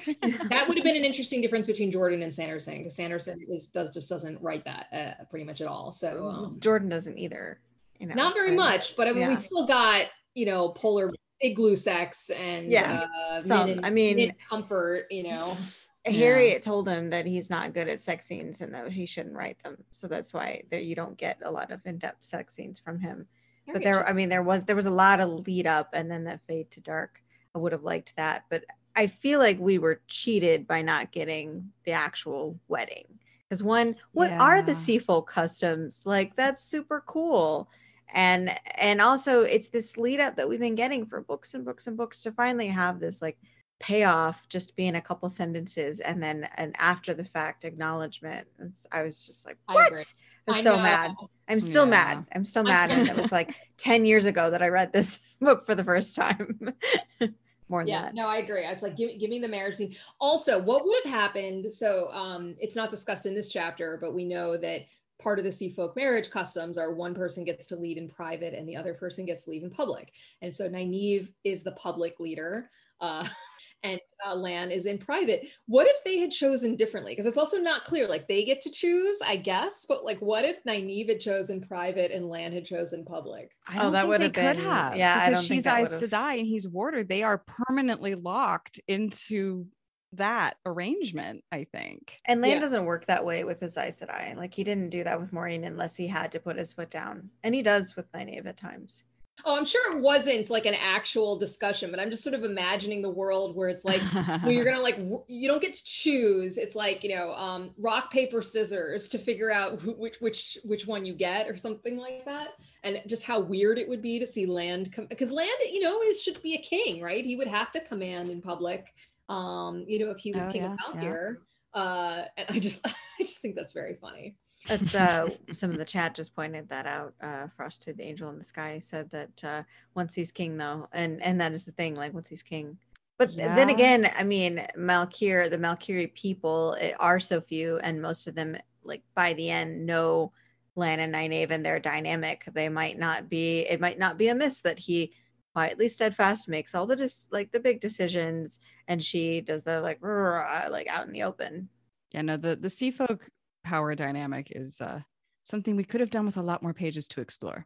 That would have been an interesting difference between Jordan and Sanderson because Sanderson is does just doesn't write that uh, pretty much at all. So um, Jordan doesn't either. You know, not very but- much, but I mean, we still got you know polar igloo sex and Yeah, uh, some. I mean- comfort, you know. Harriet told him that he's not good at sex scenes and that he shouldn't write them. So that's why that you don't get a lot of in-depth sex scenes from him. But there, I mean, there was there was a lot of lead up and then that fade to dark. I would have liked that, but I feel like we were cheated by not getting the actual wedding. Because one, what are the Yeah. Seafolk customs? Like that's super cool. And and also it's this lead up that we've been getting for books and books and books to finally have this like payoff just being a couple sentences and then an after the fact acknowledgement. It's, I was just like, what? agree. I was I so know. mad. I'm still Yeah. mad. I'm still mad. still- And it was like 10 years ago that I read this book for the first time. More than Yeah, that. no, I agree. It's like give, give me the marriage scene. Also, what would have happened? So um, it's not discussed in this chapter, but we know that part of the sea folk marriage customs are one person gets to lead in private and the other person gets to lead in public. And so Nynaeve is the public leader. Uh, and uh, Lan is in private. What if they had chosen differently? Because it's also not clear. Like they get to choose, I guess, but like, what if Nynaeve had chosen private and Lan had chosen public? I Oh, don't that would they have could been- have. yeah, I because don't think she's that eyes would to die and he's Warder. They are permanently locked into that arrangement. I think. And Lan Yeah. doesn't work that way with his Aes Sedai. Like he didn't do that with Moiraine unless he had to put his foot down. And he does with Nynaeve at times. Oh, I'm sure it wasn't like an actual discussion, but I'm just sort of imagining the world where it's like where you're gonna like you don't get to choose. It's like you know, um, rock paper scissors to figure out who, which which which one you get or something like that. And just how weird it would be to see Lan come because Lan, you know, is should be a king, right? He would have to command in public. Um, you know, if he was Oh, king yeah, of yeah. Malkier. Uh, and I just, I just think that's very funny. That's uh, some of the chat just pointed that out. Uh, Frosted Angel in the Sky said that uh, once he's king, though, and and that is the thing. Like once he's king, but th- then again, I mean, Malkier, the Malkiri people eh, are so few, and most of them, like by the end, know Lan and Nynaeve and their dynamic. They might not be. It might not be amiss that he quietly steadfast makes all the just like the big decisions, and she does the like "Rrrr," like out in the open. Yeah, no, the the sea folk power dynamic is uh, something we could have done with a lot more pages to explore.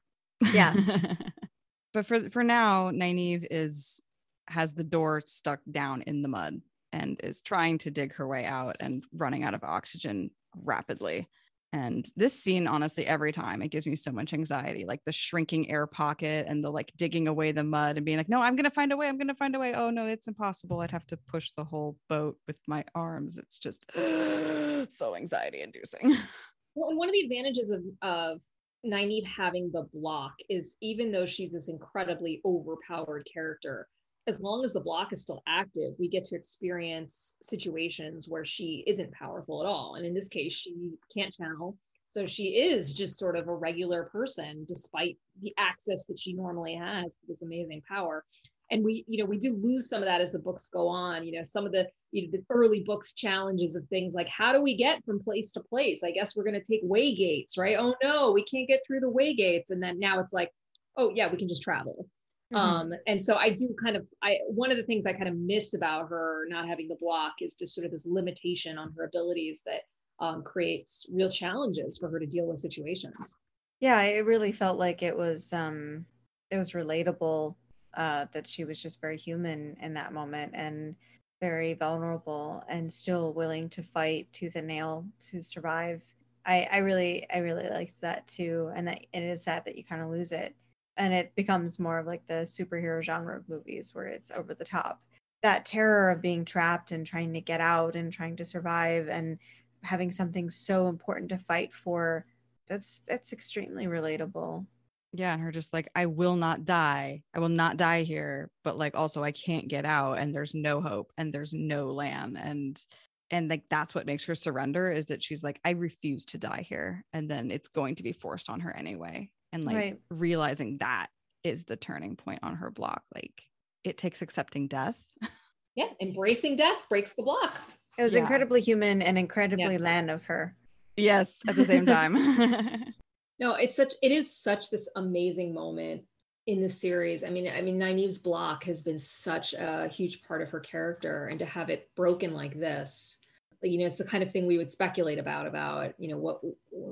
Yeah. but for for now, Nynaeve is has the door stuck down in the mud and is trying to dig her way out and running out of oxygen rapidly. And this scene, honestly, every time it gives me so much anxiety, like the shrinking air pocket and the like digging away the mud and being like, no, I'm going to find a way. I'm going to find a way. Oh, no, it's impossible. I'd have to push the whole boat with my arms. It's just so anxiety inducing. Well, and one of the advantages of, of Nynaeve having the block is even though she's this incredibly overpowered character, as long as the block is still active, we get to experience situations where she isn't powerful at all. And in this case, she can't channel. So she is just sort of a regular person, despite the access that she normally has to this amazing power. And we, you know, we do lose some of that as the books go on. You know, some of the, you know, the early books challenges of things like how do we get from place to place? I guess we're going to take way gates, right? Oh no, we can't get through the way gates. And then now it's like, oh yeah, we can just travel. Mhm. Um, and so I do kind of I one of the things I kind of miss about her not having the block is just sort of this limitation on her abilities that um, creates real challenges for her to deal with situations. yeah it really felt like it was um it was relatable uh that she was just very human in that moment and very vulnerable and still willing to fight tooth and nail to survive i i really i really liked that too and that it is sad that you kind of lose it and it becomes more of like the superhero genre of movies where it's over the top. That terror of being trapped and trying to get out and trying to survive and having something so important to fight for that's that's extremely relatable. Yeah and her just like i will not die. I will not die here but like also i can't get out and there's no hope and there's no land. And and like that's what makes her surrender is that she's like i refuse to die here and then it's going to be forced on her anyway and like Right. realizing that is the turning point on her block like it takes accepting death Yeah, embracing death breaks the block. it was Yeah. incredibly human and incredibly Yeah. land of her yes at the same time No, it's such it is such this amazing moment in the series. I mean, I mean, Nynaeve's block has been such a huge part of her character, and to have it broken like this, you know, it's the kind of thing we would speculate about about you know what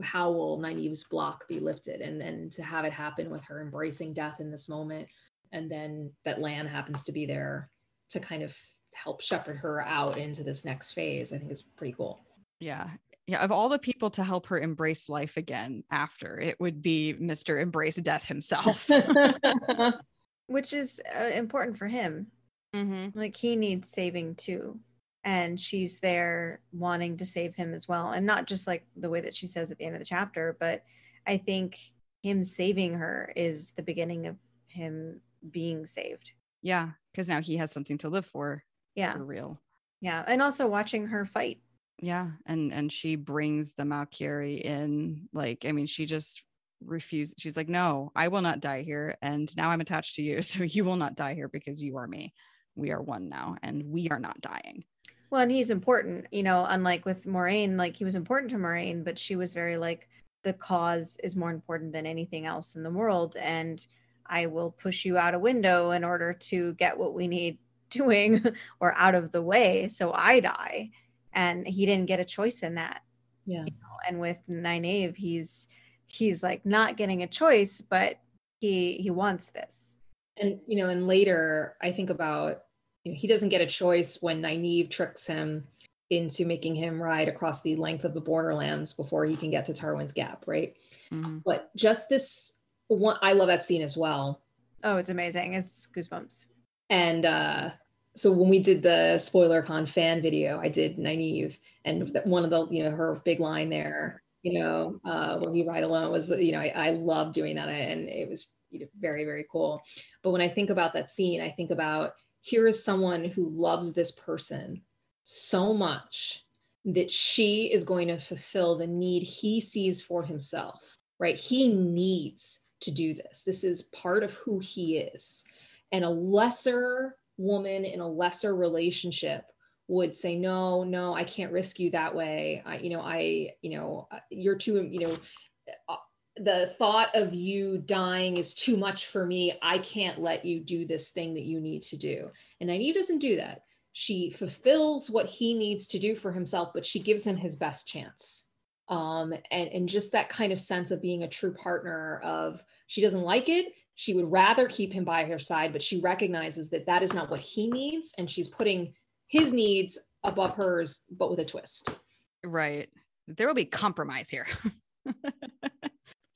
how will Nynaeve's block be lifted, and then to have it happen with her embracing death in this moment, and then that Lan happens to be there to kind of help shepherd her out into this next phase. I think is pretty cool. Yeah. Yeah. Of all the people to help her embrace life again after, it would be Mr. Embrace Death himself. which is uh, important for him mm-hmm. like he needs saving too and she's there wanting to save him as well and not just like the way that she says at the end of the chapter but i think him saving her is the beginning of him being saved Yeah. Because now he has something to live for yeah for real. yeah and also watching her fight Yeah. And and she brings the Malkiri in. Like, I mean, she just refused. She's like, no, I will not die here. And now I'm attached to you. So you will not die here because you are me. We are one now and we are not dying. Well, and he's important, you know, unlike with Moiraine, like he was important to Moiraine, but she was very like the cause is more important than anything else in the world. And I will push you out a window in order to get what we need doing or out of the way. So I die. And he didn't get a choice in that. Yeah. And with Nynaeve, he's he's like not getting a choice, but he he wants this. and you know and later i think about you know, he doesn't get a choice when Nynaeve tricks him into making him ride across the length of the borderlands before he can get to Tarwin's Gap, right? Mhm. But just this one, I love that scene as well. Oh, it's amazing. It's goosebumps. And uh, so when we did the spoiler con fan video, I did Nynaeve, and one of the you know her big line there, you know, uh, when we ride alone was you know I, I love doing that, and it was you know, very very cool. But when I think about that scene, I think about here is someone who loves this person so much that she is going to fulfill the need he sees for himself, right? He needs to do this. This is part of who he is. And a lesser woman in a lesser relationship would say no no i can't risk you that way I, you know i you know uh, you're too you know uh, the thought of you dying is too much for me i can't let you do this thing that you need to do and Nynaeve doesn't do that she fulfills what he needs to do for himself but she gives him his best chance um, and, and just that kind of sense of being a true partner of she doesn't like it she would rather keep him by her side but she recognizes that that is not what he needs and she's putting his needs above hers, but with a twist. Right. There will be compromise here.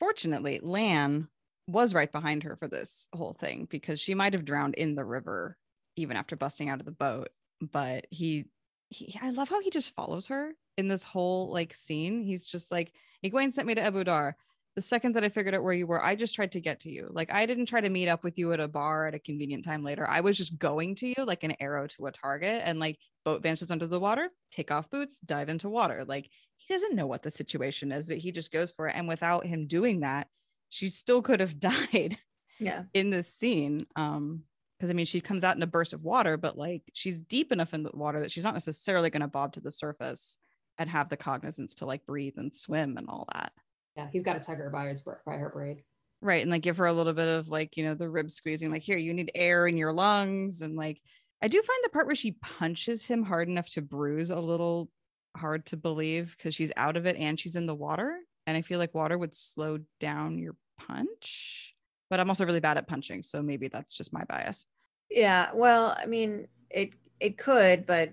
Fortunately, Lan was right behind her for this whole thing because she might have drowned in the river even after busting out of the boat. But he, he I love how he just follows her in this whole like scene. He's just like, Egwene sent me to Ebou Dar the second that I figured out where you were, I just tried to get to you. Like I didn't try to meet up with you at a bar at a convenient time later. I was just going to you like an arrow to a target and like boat vanishes under the water, take off boots, dive into water. Like he doesn't know what the situation is, but he just goes for it. And without him doing that, she still could have died. Yeah. In this scene. Um, because I mean she comes out in a burst of water, but like she's deep enough in the water that she's not necessarily going to bob to the surface and have the cognizance to like breathe and swim and all that. Yeah, he's got to tug her by his by her braid. Right. And like give her a little bit of like, you know, the rib squeezing, like, here, you need air in your lungs. And like, I do find the part where she punches him hard enough to bruise a little hard to believe because she's out of it and she's in the water. And I feel like water would slow down your punch. But I'm also really bad at punching. So maybe that's just my bias. Yeah. Well, I mean, it it could, but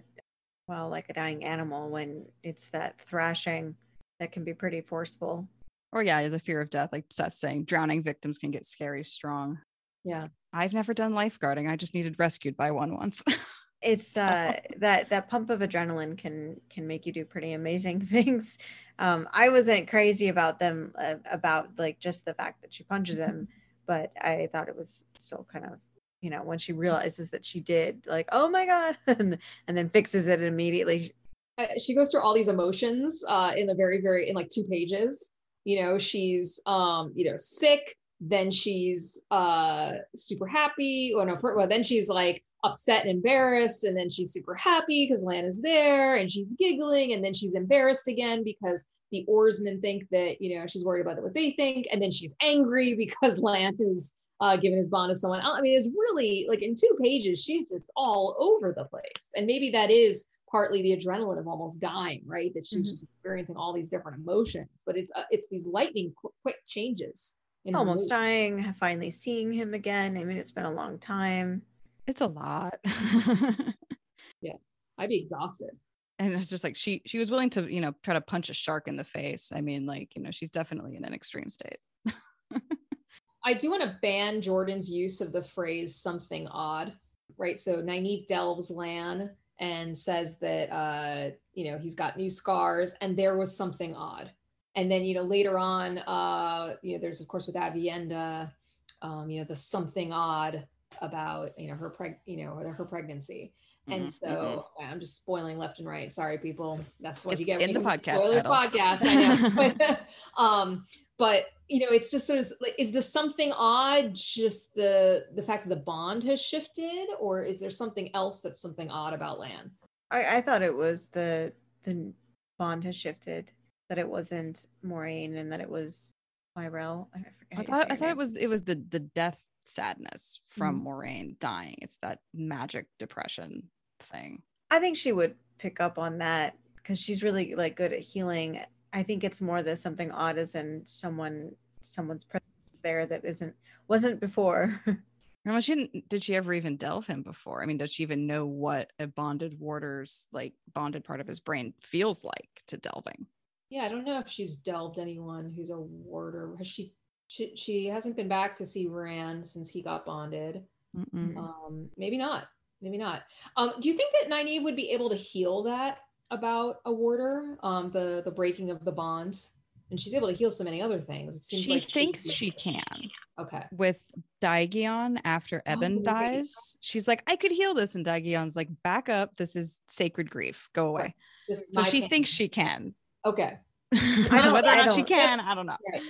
well, like a dying animal when it's that thrashing that can be pretty forceful or yeah, the fear of death, like Seth saying, drowning victims can get scary strong. Yeah. I've never done lifeguarding. I just needed rescued by one once. it's uh that that pump of adrenaline can can make you do pretty amazing things. Um I wasn't crazy about them uh, about like just the fact that she punches him, but I thought it was still kind of you know when she realizes that she did like oh my god and, and then fixes it immediately. She goes through all these emotions uh, in a very very in like two pages. You know she's um you know sick then she's uh super happy. Or no for, well then she's like upset and embarrassed and then she's super happy because Lan is there and she's giggling and then she's embarrassed again because the oarsmen think that you know she's worried about what they think and then she's angry because Lan is uh, given his bond to someone else. I mean, it's really like in two pages, she's just all over the place. And maybe that is partly the adrenaline of almost dying, right? That she's mm-hmm. just experiencing all these different emotions, but it's uh, it's these lightning qu- quick changes. almost dying, finally seeing him again. I mean, it's been a long time. It's a lot. yeah, I'd be exhausted. And it's just like she she was willing to you know try to punch a shark in the face. I mean, like you know, she's definitely in an extreme state. I do want to ban Jordan's use of the phrase something odd, right? So Nynaeve delves Lan and says that uh, you know he's got new scars and there was something odd and then you know later on uh, you know there's of course with Aviendha, um, you know the something odd about you know her preg you know her pregnancy. And mm-hmm, so mm-hmm. i'm just spoiling left and right. Sorry people. That's what it's you get in the podcast spoilers podcast. I know. Um but you know it's just sort of like is the something odd just the the fact that the bond has shifted or is there something else that's something odd about lan? I i thought it was the the bond has shifted that it wasn't moiraine and that it was Myrelle. I, I thought, I thought it was it was the the death sadness from mm-hmm. Moiraine dying. It's that magic depression thing. I think she would pick up on that because she's really like good at healing I think it's more that something odd is in someone someone's presence there that isn't wasn't before. Well, she didn't, did she ever even delve him before? I mean, does she even know what a bonded warder's like bonded part of his brain feels like to delving? Yeah, I don't know if she's delved anyone who's a warder. Has she? She, she hasn't been back to see Rand since he got bonded. Um, maybe not. Maybe not. Um, do you think that Nynaeve would be able to heal that about a warder, um, the the breaking of the bonds, and she's able to heal so many other things. It seems like she like thinks she, she can. Okay. With Daigian after Eben right. dies. She's like, I could heal this. And Daigian's like, back up. This is sacred grief. Go away. Is So she thing. thinks she can. okay. I don't- know Whether or not she can, I don't know. Right.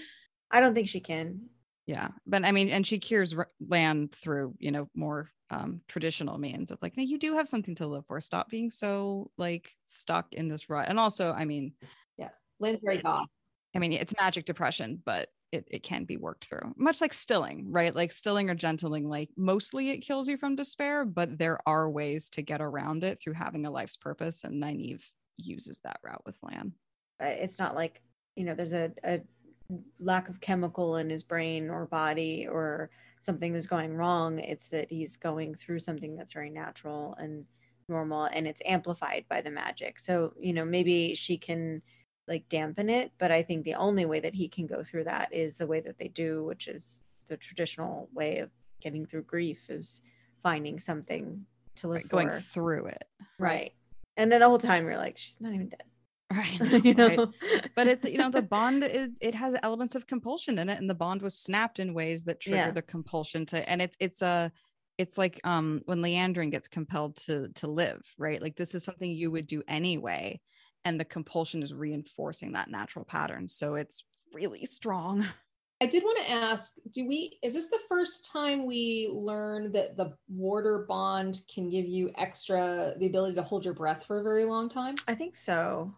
I don't think she can. Yeah. But I mean, and she cures r- Lan through, you know, more um, traditional means of like, no, you do have something to live for. Stop being so like stuck in this rut. And also, I mean, yeah, Lynn's very goth. I mean, it's magic depression, but it, it can be worked through, much like stilling, right? Like stilling or gentling, like mostly it kills you from despair, but there are ways to get around it through having a life's purpose. And Nynaeve uses that route with Lan. Uh, It's not like you know there's a, a lack of chemical in his brain or body or something is going wrong. It's that he's going through something that's very natural and normal, and it's amplified by the magic. So you know maybe she can like dampen it, but I think the only way that he can go through that is the way that they do, which is the traditional way of getting through grief is finding something to live Right? Going for. through it. right. And then the whole time you're like, she's not even dead. Right. You right. But it's, you know, the bond is, it has elements of compulsion in it. And the bond was snapped in ways that trigger Yeah. the compulsion to, and it's, it's a, it's like um when Liandrin gets compelled to to live, right? Like this is something you would do anyway. And the compulsion is reinforcing that natural pattern. So it's really strong. I did want to ask, do we is this the first time we learn that the warder bond can give you extra the ability to hold your breath for a very long time? I think so.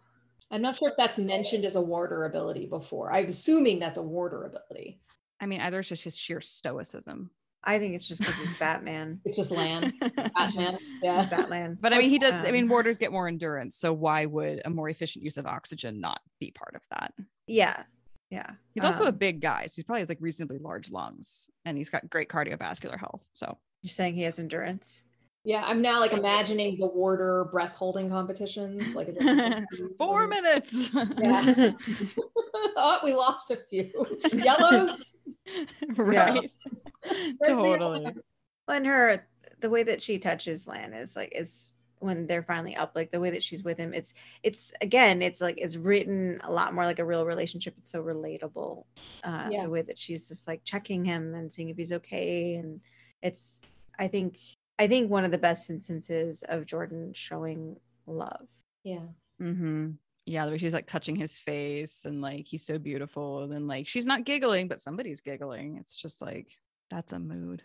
I'm not sure if that's mentioned as a warder ability before. I'm assuming that's a warder ability. I mean, either it's just his sheer stoicism. I think it's just because he's Batman. It's just Lan. Batman. He's Yeah. Batman. But I mean, he does. I mean, Um, warders get more endurance. So why would a more efficient use of oxygen not be part of that? Yeah. Yeah. He's also a Um, big guy. So he probably has like reasonably large lungs and he's got great cardiovascular health. So You're saying he has endurance? Yeah, I'm now like imagining the warder breath holding competitions. Like is it- four minutes. Yeah. oh, we lost a few. Yellows. right. there. totally. When her, the way that she touches Lan is like, it's when they're finally up, like the way that she's with him, it's, it's again, it's like, it's written a lot more like a real relationship. It's so relatable. Uh, Yeah. The way that she's just like checking him and seeing if he's okay. And it's, I think, I think one of the best instances of Jordan showing love. Yeah. hmm Yeah, the way she's like touching his face and like he's so beautiful. And then like she's not giggling, but somebody's giggling. It's just like that's a mood.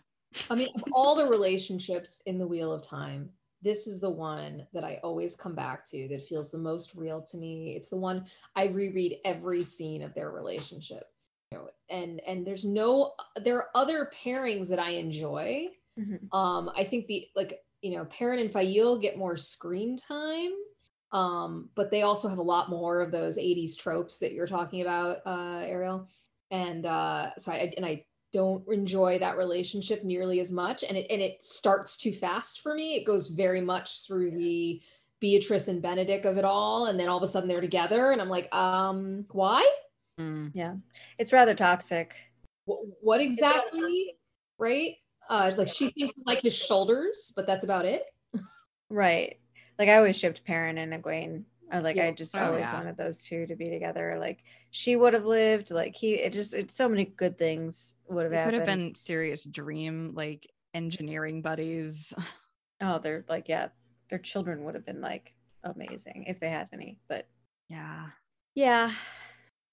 I mean, of all the relationships in the Wheel of Time, this is the one that I always come back to that feels the most real to me. It's the one I reread every scene of their relationship. You know, and and there's no there are other pairings that I enjoy. Mhm. Um, I think the like, you know, Perrin and Faile get more screen time. Um, but they also have a lot more of those 80s tropes that you're talking about, uh, Ariel. And uh, so I and I don't enjoy that relationship nearly as much and it and it starts too fast for me it goes very much through the beatrice and benedict of it all and then all of a sudden they're together and i'm like um why Yeah. It's rather toxic. what, what exactly right uh like she seems to like his shoulders but that's about it Right. Like I always shipped Perrin and Egwene. I like I just Oh, always yeah. wanted those two to be together. Like she would have lived. Like he it just it's so many good things would have It could have been serious dream like engineering buddies. oh, they're like, yeah, their children would have been like amazing if they had any. But Yeah. yeah.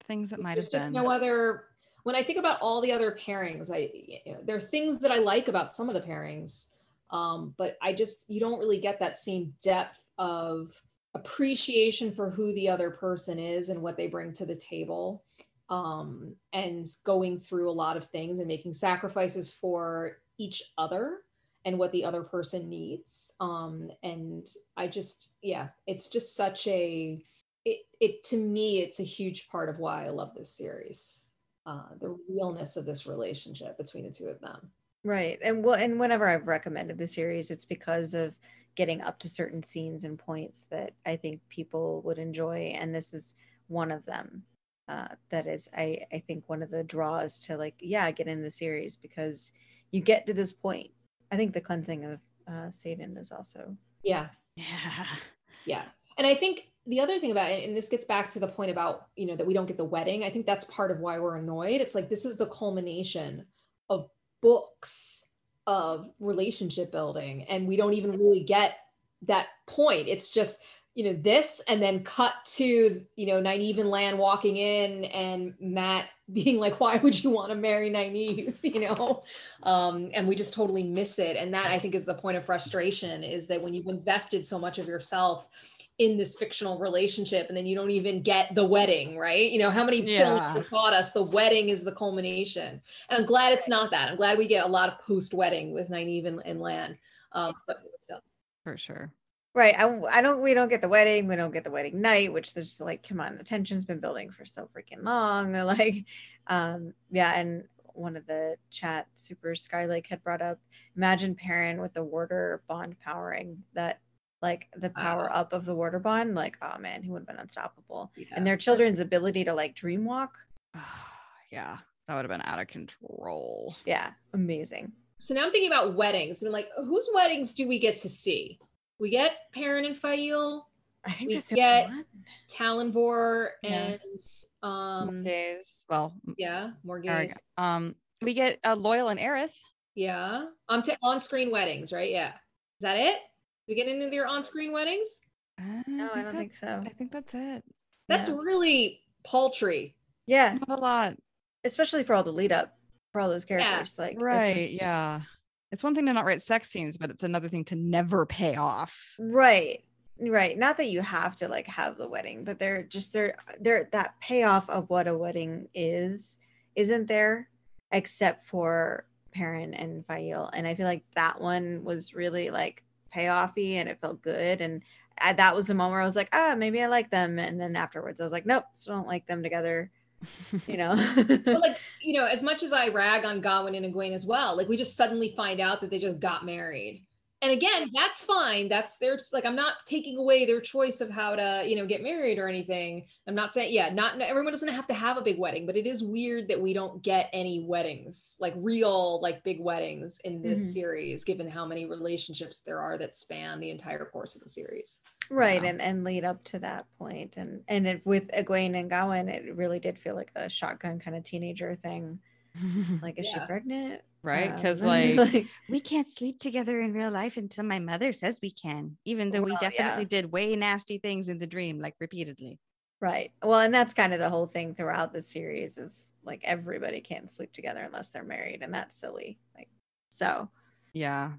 Things that might there's have just been. no other when i think about all the other pairings i you know, there are things that i like about some of the pairings um, but i just you don't really get that same depth of appreciation for who the other person is and what they bring to the table um, and going through a lot of things and making sacrifices for each other and what the other person needs um, and i just yeah it's just such a it, it to me it's a huge part of why i love this series uh, the realness of this relationship between the two of them Right. And well and whenever I've recommended the series, it's because of getting up to certain scenes and points that I think people would enjoy. And this is one of them. Uh, that is I, I think one of the draws to like, yeah, get in the series because you get to this point. I think the cleansing of uh saidin is also yeah yeah. yeah and i think the other thing about it and this gets back to the point about you know that we don't get the wedding i think that's part of why we're annoyed. It's like this is the culmination of books of relationship building and we don't even really get that point. It's just you know this and then cut to you know Nynaeve and Lan walking in and Mat being like why would you want to marry Nynaeve? You know? Um and we just totally miss it. And that I think is the point of frustration is that when you've invested so much of yourself in this fictional relationship and then you don't even get the wedding right you know how many Yeah. films have taught us the wedding is the culmination and I'm glad it's not that I'm glad we get a lot of post wedding with Nynaeve and, and Lan um but still For sure. Right. I, I don't, we don't get the wedding. We don't get the wedding night, which there's like, come on, the tension's been building for so freaking long. Like, um, yeah. And one of the chat super Skylake had brought up, imagine Perrin with the warder bond powering that, like the power Wow. up of the warder bond. Like, oh man, he would have been unstoppable. yeah. And their children's ability to like dream walk. yeah, that would have been out of control. Yeah. Amazing. So now I'm thinking about weddings, and I'm like, whose weddings do we get to see? We get Perrin and Faile, I think We that's get- only one. Tallanvor, Yeah. and um, Days. Well, yeah, Arag- Morgase. um, we get uh, Loial and Erith. Yeah, um, t- on-screen weddings, right? Yeah, is that it? We get into your on-screen weddings? No, I don't think so. I think that's it. That's Yeah. really paltry. Yeah. Not a lot. Especially for all the lead up for all those characters. Like, it right. just- Yeah. It's one thing to not write sex scenes, but it's another thing to never pay off. Right. Right. Not that you have to like have the wedding, but they're just they're they're that payoff of what a wedding is isn't there except for Perrin and Faile. And I feel like that one was really like payoffy and it felt good. And I, that was the moment where I was like, ah, maybe I like them. And then afterwards I was like, nope, still don't like them together. You know? But like, you know, as much as I rag on Gawyn and Egwene as well, like we just suddenly find out that they just got married. And again, that's fine. That's their like I'm not taking away their choice of how to, you know, get married or anything. I'm not saying, yeah, not everyone doesn't have to have a big wedding, but it is weird that we don't get any weddings, like real, like big weddings in this Mhm. series, given how many relationships there are that span the entire course of the series. right Yeah. and and lead up to that point and and it, with Egwene and Gawyn it really did feel like a shotgun kind of teenager thing like is Yeah. she pregnant right? Because like, like we can't sleep together in real life until my mother says we can, even though we Well, yeah. definitely did way nasty things in the dream, like repeatedly. right well and that's kind of the whole thing throughout the series is like everybody can't sleep together unless they're married and that's silly like so Yeah.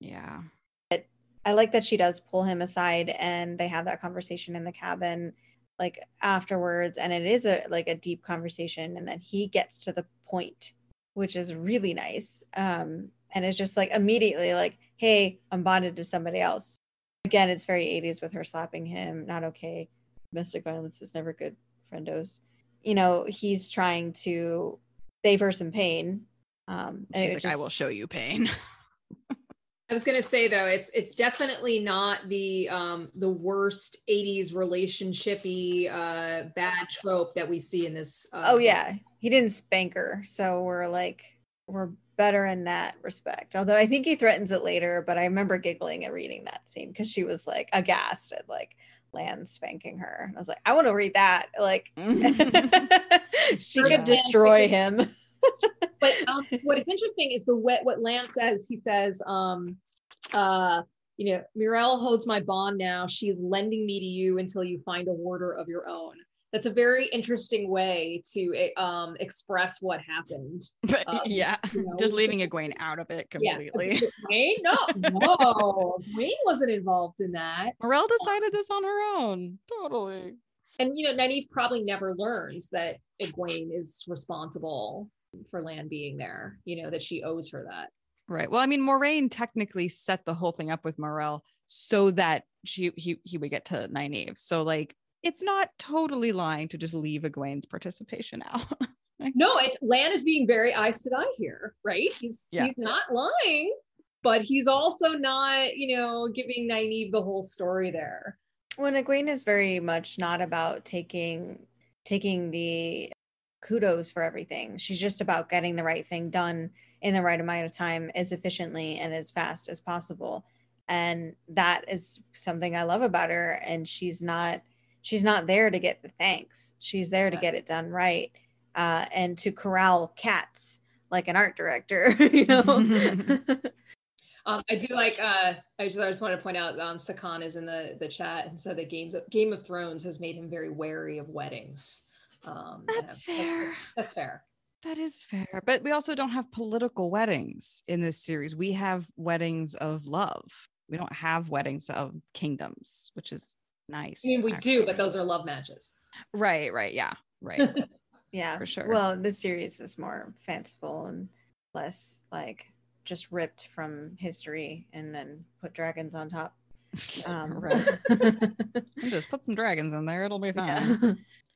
Yeah. But I like that she does pull him aside and they have that conversation in the cabin like afterwards and it is a like a deep conversation and then he gets to the point which is really nice um and it's just like immediately like hey I'm bonded to somebody else. Again it's very 80s with her slapping him not okay. Domestic violence is never good friendos. You know he's trying to save her some pain um and She's it like, I will show you pain. I was gonna say though, it's it's definitely not the um the worst 80s relationshipy uh bad trope that we see in this uh, oh yeah he didn't spank her so we're like we're better in that respect although i think he threatens it later but i remember giggling and reading that scene because she was like aghast at like Lan spanking her i was like i want to read that like she could that. destroy him but um, what is interesting is the what what Lance says. He says, um, uh, you know, Myrelle holds my bond now. She is lending me to you until you find a warder of your own. That's a very interesting way to eh, um, express what happened. but Um, yeah, you know, just leaving Egwene out of it completely. Wayne? No, no, Wayne wasn't involved in that. Myrelle decided this on her own. Totally. And you know, Nynaeve probably never learns that Egwene is responsible for Lan being there. You know that she owes her that. Right. Well, I mean, Moiraine technically set the whole thing up with Myrelle so that she he he would get to Nynaeve. So like it's not totally lying to just leave Egwene's participation out. No, it's Lan is being very Aes Sedai here, right? He's Yeah. he's not lying, but he's also not, you know, giving Nynaeve the whole story there. when Egwene is very much not about taking taking the kudos for everything. She's just about getting the right thing done in the right amount of time as efficiently and as fast as possible. And that is something I love about her. And she's not she's not there to get the thanks. She's there to get it done right. Uh, and to corral cats like an art director, you know. Um, I do like. Uh, I just I just want to point out um, Sakan is in the the chat and said that Games Game of Thrones has made him very wary of weddings. Um, That's I- fair. That's fair. That is fair. But we also don't have political weddings in this series. We have weddings of love. We don't have weddings of kingdoms, which is nice. I mean, we actually. do, but those are love matches. Right, right. Yeah, right. yeah, For sure. Well, the series is more fanciful and less like just ripped from history and then put dragons on top. Um, right. Just put some dragons in there. It'll be fine. yeah.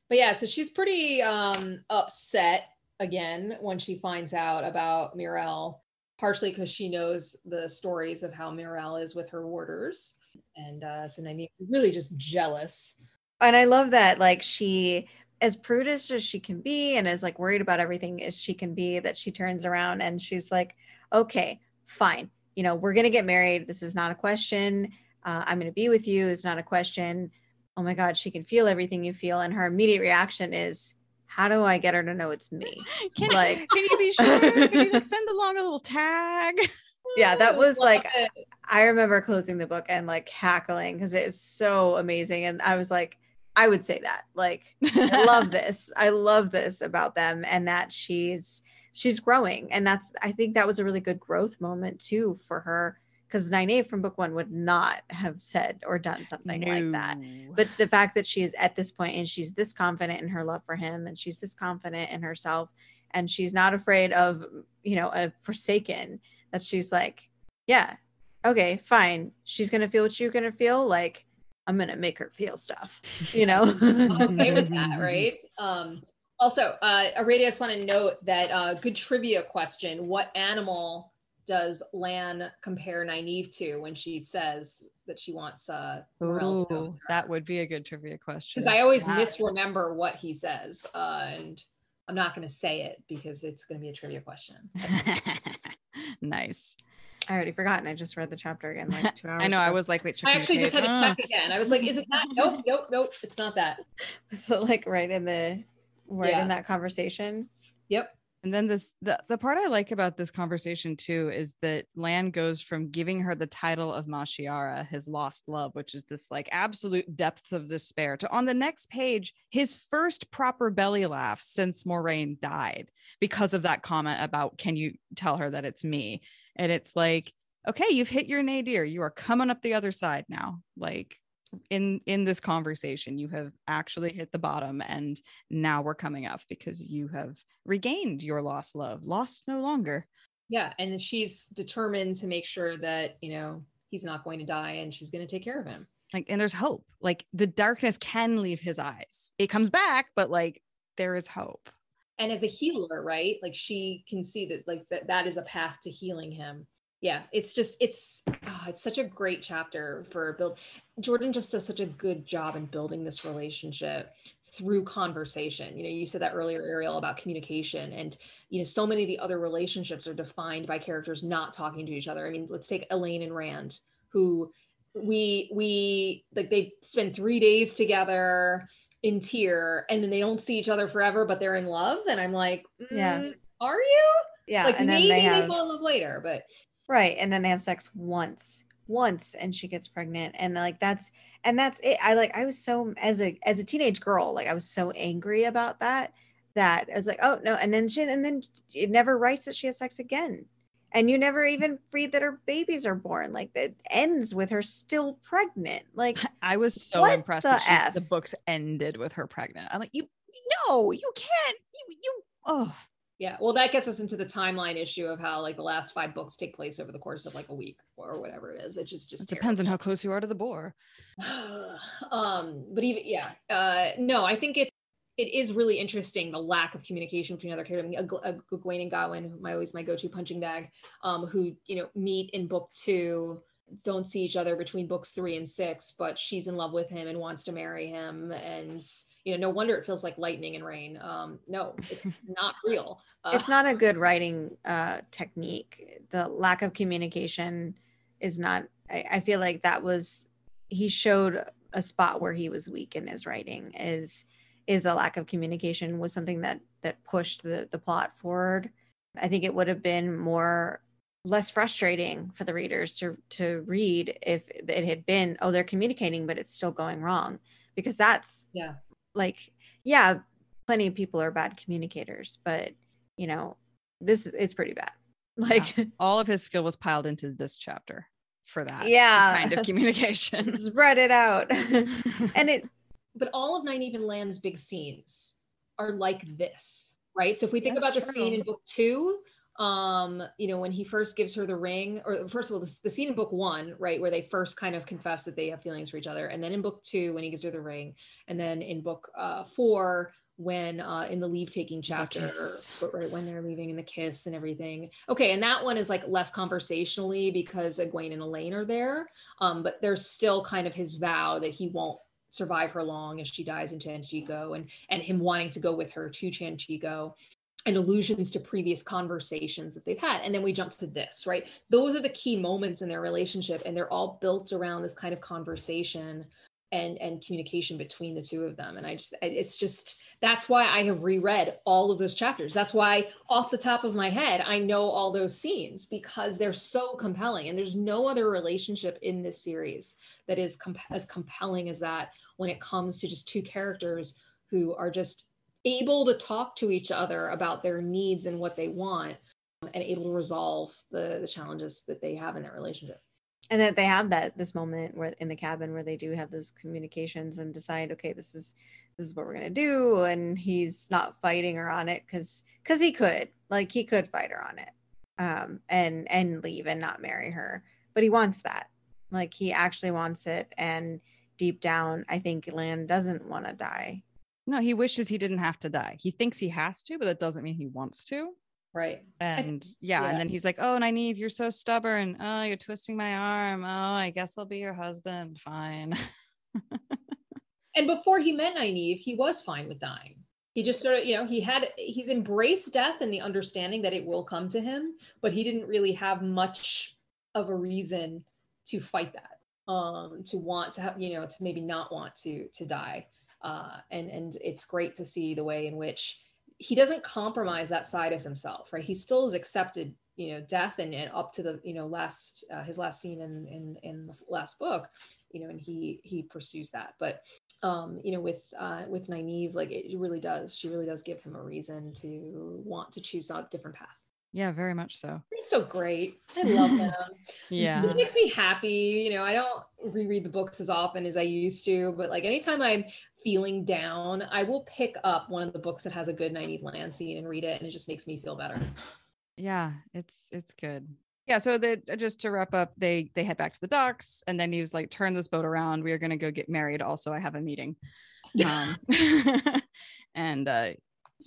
But yeah, so she's pretty um upset again when she finds out about Myrelle, partially because she knows the stories of how Myrelle is with her warders. And uh so is really just jealous. and I love that like she as prudish as she can be and as like worried about everything as she can be that she turns around and she's like okay fine. You know we're gonna get married. This is not a question. Uh, i'm gonna be with you. It's not a question. Oh my god she can feel everything you feel. And her immediate reaction is how do i get her to know it's me Can, Like- can you be sure? Can you just send along a little tag? yeah that was Love like it. I remember closing the book and like cackling because it is so amazing. And I was like, I would say that. Like, I love this. I love this about them and that she's she's growing. And that's I think that was a really good growth moment too for her. Because Nynaeve from book one would not have said or done something like that. But the fact that she is at this point and she's this confident in her love for him and she's this confident in herself and she's not afraid of, you know, a forsaken, that she's like, yeah, okay, fine. She's gonna feel what you're gonna feel. Like, I'm gonna make her feel stuff, you know? Okay with that, right? Um, also, uh, Aradia, I just want to note that uh, good trivia question: What animal does Lan compare Nynaeve to when she says that she wants uh, Myrelle to go Ooh, her? that would be a good trivia question. Because I always Yeah. misremember what he says, uh, and I'm not going to say it because it's going to be a trivia question. nice. I already forgotten. I just read the chapter again like two hours. I know. I was like, wait, I actually just had to check again. I was like, "Is it that?" Nope, nope, nope. It's not that. so like right in the right Yeah. in that conversation. Yep. And then this the, the part I like about this conversation too is that Lan goes from giving her the title of Mashiara, his lost love, which is this like absolute depth of despair, to on the next page, his first proper belly laugh since Moiraine died because of that comment about can you tell her that it's me? And it's like, okay, you've hit your nadir. You are coming up the other side now. Like in in this conversation, you have actually hit the bottom and now we're coming up because you have regained your lost love lost no longer. Yeah, and she's determined to make sure that you know he's not going to die, and she's going to take care of him. like and there's hope. Like the darkness can leave his eyes. It comes back but like there is hope. And as a healer right like she can see that like that that is a path to healing him yeah it's just it's oh, it's such a great chapter for build jordan just does such a good job in building this relationship through conversation you know you said that earlier ariel about communication and you know so many of the other relationships are defined by characters not talking to each other i mean let's take elayne and rand who we we like they spend three days together in Tear and then they don't see each other forever but they're in love and i'm like Yeah. "Mm, are you Yeah. like and then maybe they they, have fall in love later but right. And then they have sex once. Once and she gets pregnant. And like that's and that's it. I like I was so as a as a teenage girl, like I was so angry about that that I was like, oh no, and then she and then it never writes that she has sex again. And you never even read that her babies are born. Like it ends with her still pregnant. Like i was so impressed the that she, the books ended with her pregnant i'm like you no you can't you, you oh yeah well that gets us into the timeline issue of how like the last five books take place over the course of like a week or whatever it is. It just just it depends on how close you are to the Bore. Um but even yeah uh no i think it it is really interesting the lack of communication between other characters. I mean, Egwene and Gawyn my always my go-to punching bag um who you know meet in book two don't see each other between books three and six but she's in love with him and wants to marry him and you know no wonder it feels like lightning and rain. Um no it's not real. Uh, it's not a good writing uh technique. The lack of communication is not I, I feel like that was he showed a spot where he was weak in his writing is is the lack of communication was something that that pushed the the plot forward. I think it would have been more less frustrating for the readers to to read if it had been oh they're communicating but it's still going wrong because that's Yeah. Like yeah plenty of people are bad communicators but you know this is it's pretty bad like All of his skill was piled into this chapter for that Yeah. kind of communication. spread it out and it but all of Nynaeve Lan's big scenes are like this, right? So if we think That's about the scene in book two, um, you know, when he first gives her the ring, or first of all, the, the scene in book one, right, where they first kind of confess that they have feelings for each other, and then in book two when he gives her the ring, and then in book uh, four when uh, in the leave taking chapter, right when they're leaving and the kiss and everything. Okay, and that one is like less conversationally because Egwene and Elayne are there, um, but there's still kind of his vow that he won't survive her long as she dies in Tanchico and and him wanting to go with her to Tanchico and allusions to previous conversations that they've had. And then we jump to this right? Those are the key moments in their relationship and they're all built around this kind of conversation and and communication between the two of them. And i just it's just that's why i have reread all of those chapters. That's why off the top of my head i know all those scenes because they're so compelling and there's no other relationship in this series that is comp- as compelling as that when it comes to just two characters who are just able to talk to each other about their needs and what they want um, and able to resolve the, the challenges that they have in their relationship. And that they have that this moment where in the cabin where they do have those communications and decide okay this is this is what we're gonna do and he's not fighting her on it because because he could like he could fight her on it um and and leave and not marry her. But he wants that. Like he actually wants it and deep down i think Lan doesn't want to die no, he wishes he didn't have to die. He thinks he has to, but that doesn't mean he wants to. right And yeah, yeah. and then he's like, "Oh, Nynaeve, you're so stubborn. Oh, you're twisting my arm. Oh, I guess I'll be your husband. Fine." and before he met Nynaeve, he was fine with dying. He just sort of, you know, he had he's embraced death and the understanding that it will come to him, but he didn't really have much of a reason to fight that. Um, to want to have, you know, to maybe not want to to die. Uh, and and it's great to see the way in which he doesn't compromise that side of himself, right? He still has accepted, you know, death and, and up to the, you know, last uh, his last scene in in in the last book, you know, and he he pursues that. But um, you know, with uh, with Nynaeve, like it really does. She really does give him a reason to want to choose a different path. yeah, very much so. He's so great. I love him. Yeah. This makes me happy. You know, I don't reread the books as often as I used to, but like anytime I'm feeling down, I will pick up one of the books that has a good Nynaeve Lan scene and read it, and it just makes me feel better. yeah it's it's good. Yeah so uh, just to wrap up they they head back to the docks and then he was like turn this boat around. We are going to go get married. Also i have a meeting. Um and uh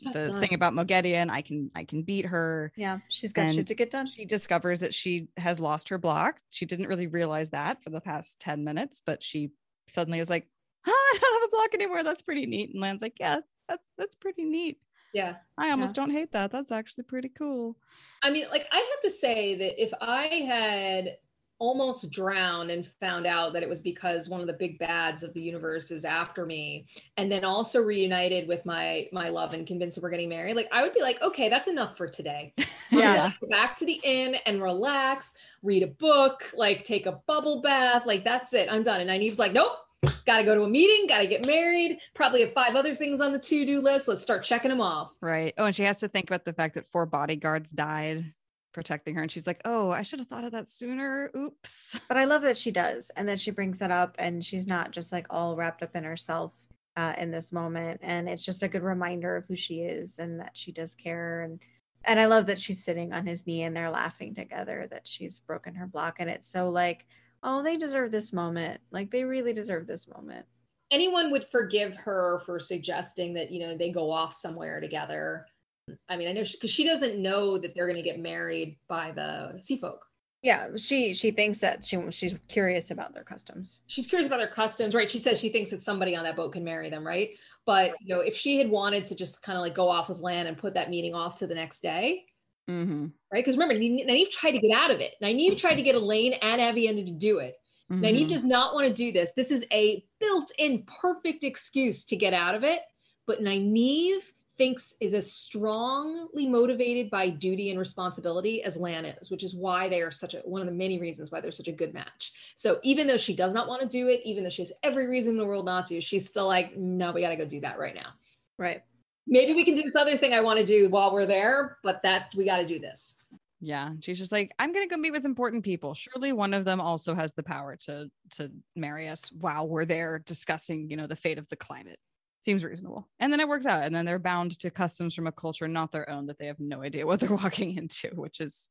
the done. thing about Moghedien i can i can beat her. Yeah she's got shit to get done. she discovers that she has lost her block. She didn't really realize that for the past 10 minutes but she suddenly is like "Huh, i don't have a block anymore. That's pretty neat. And Lan's like yeah that's that's pretty neat. Yeah. i almost don't hate that. That's actually pretty cool. I mean, like I have to say that if I had almost drowned and found out that it was because one of the big bads of the universe is after me and then also reunited with my my love and convinced that we're getting married like i would be like okay that's enough for today. Yeah. like, go back to the inn and relax read a book like take a bubble bath like that's it. I'm done. And Nynaeve's like nope gotta go to a meeting gotta get married probably have five other things on the to-do list let's start checking them off Right. Oh, and she has to think about the fact that four bodyguards died protecting her. And she's like, oh, I should have thought of that sooner. Oops. but I love that she does, and that she brings it up, and she's not just like all wrapped up in herself uh, in this moment, and it's just a good reminder of who she is and that she does care, and and I love that she's sitting on his knee and they're laughing together that she's broken her block, and it's so like, oh, they deserve this moment, like they really deserve this moment. anyone would forgive her for suggesting that you know they go off somewhere together. I mean i know because she, doesn't know that they're going to get married by the sea folk. Yeah, she she thinks that she she's curious about their customs. she's curious about their customs right? She says she thinks that somebody on that boat can marry them right? But you know if she had wanted to just kind of like go off with Lan and put that meeting off to the next day Mm-hmm. right because remember Nynaeve tried to get out of it Nynaeve tried to get elayne and Aviendha to do it Mm-hmm. Nynaeve does not want to do this. This is a built in perfect excuse to get out of it. But Nynaeve thinks is as strongly motivated by duty and responsibility as Lan is, which is why they are such a one of the many reasons why they're such a good match. So even though she does not want to do it, even though she has every reason in the world not to, she's still like, no, we got to go do that right now. Right. Maybe we can do this other thing I want to do while we're there, but that's we got to do this. Yeah, she's just like, I'm gonna go meet with important people. Surely one of them also has the power to to marry us while we're there discussing, you know, the fate of the climate. Seems reasonable. And then it works out. And then they're bound to customs from a culture not their own that they have no idea what they're walking into, which is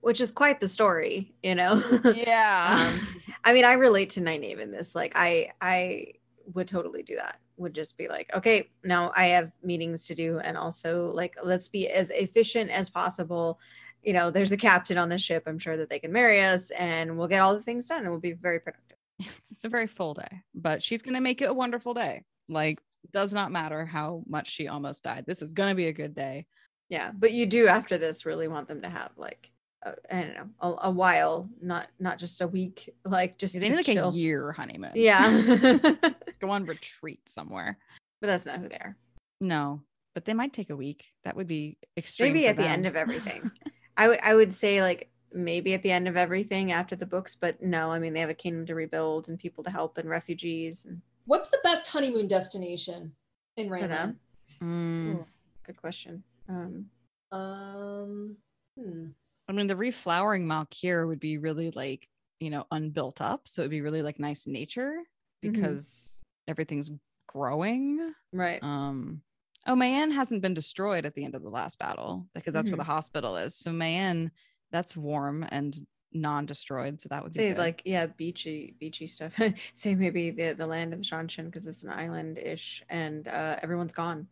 Which is quite the story, you know. yeah. um, I mean, I relate to Nynaeve in this. Like, I I would totally do that. Would just be like, okay, now I have meetings to do, and also like, let's be as efficient as possible. You know, there's a captain on the ship. I'm sure that they can marry us, and we'll get all the things done, and we'll be very productive. it's a very full day, but she's gonna make it a wonderful day. Like, does not matter how much she almost died. This is gonna be a good day. Yeah, but you do after this really want them to have like, I I don't know, a, a while, not not just a week, like just They to need like chill. a year honeymoon. Yeah, Go on retreat somewhere. But that's not who they are. No, but they might take a week. That would be extreme. maybe for at the end of everything i would i would say like maybe at the end of everything after the books but no i mean they have a kingdom to rebuild and people to help and refugees and What's the best honeymoon destination in for Raymond? them Mm. good question um Um, hmm. I mean, the reflowering Malkier would be really like, you know, unbuilt up. So it'd be really like nice nature Mhm. because everything's growing. right Um, oh, Mayene hasn't been destroyed at the end of the last battle because that's Mhm. where the hospital is. So Mayene, that's warm and non-destroyed. So that would be say like yeah beachy beachy stuff say maybe the the land of shanshan because it's an island ish and uh everyone's gone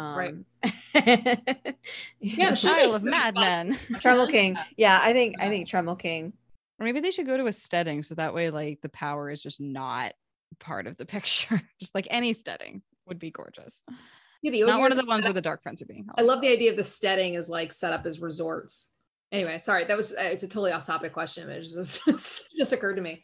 um Right. yeah sure. Isle of Madmen. Tremalking yeah i think i think Tremalking Or maybe they should go to a steading so that way, like, the power is just not part of the picture. just like any steading would be gorgeous. Yeah, the Not one of Ogier- the ones where the dark friends are being held. I love the idea of the steading is like set up as resorts. Anyway, sorry, that was uh, it's a totally off topic question, but it just it just occurred to me.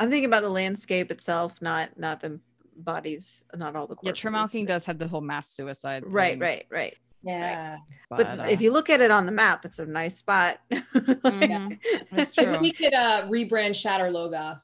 i'm thinking about the landscape itself not not the bodies not all the corpses. Yeah, corpses. Tremalking does have the whole mass suicide. right thing, right right Yeah. but, uh, if you look at it on the map it's a nice spot mhm, that's Maybe true. we could uh, rebrand Shadar Logoth.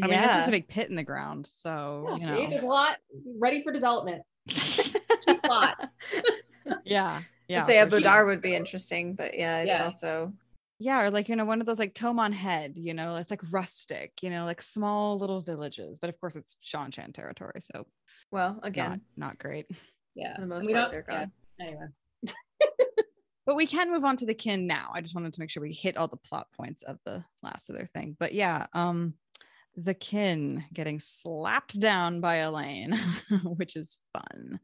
I mean, that's yeah just a big pit in the ground. So, Yeah, you see, know. there's a lot ready for development. Cheap plot. yeah. Yeah. I'd say for Ebou sure. Dar would be interesting, but yeah, it's Yeah. also Yeah. Or like, you know, one of those like Toman Head, you know, it's like rustic, you know, like small little villages. But of course, it's Seanchan territory. So, well again not, not great. Yeah. for the most part they're yeah, gone. Anyway. But we can move on to the kin now. I just wanted to make sure we hit all the plot points of the last of their thing. But yeah, um, the kin getting slapped down by Elayne, which is fun.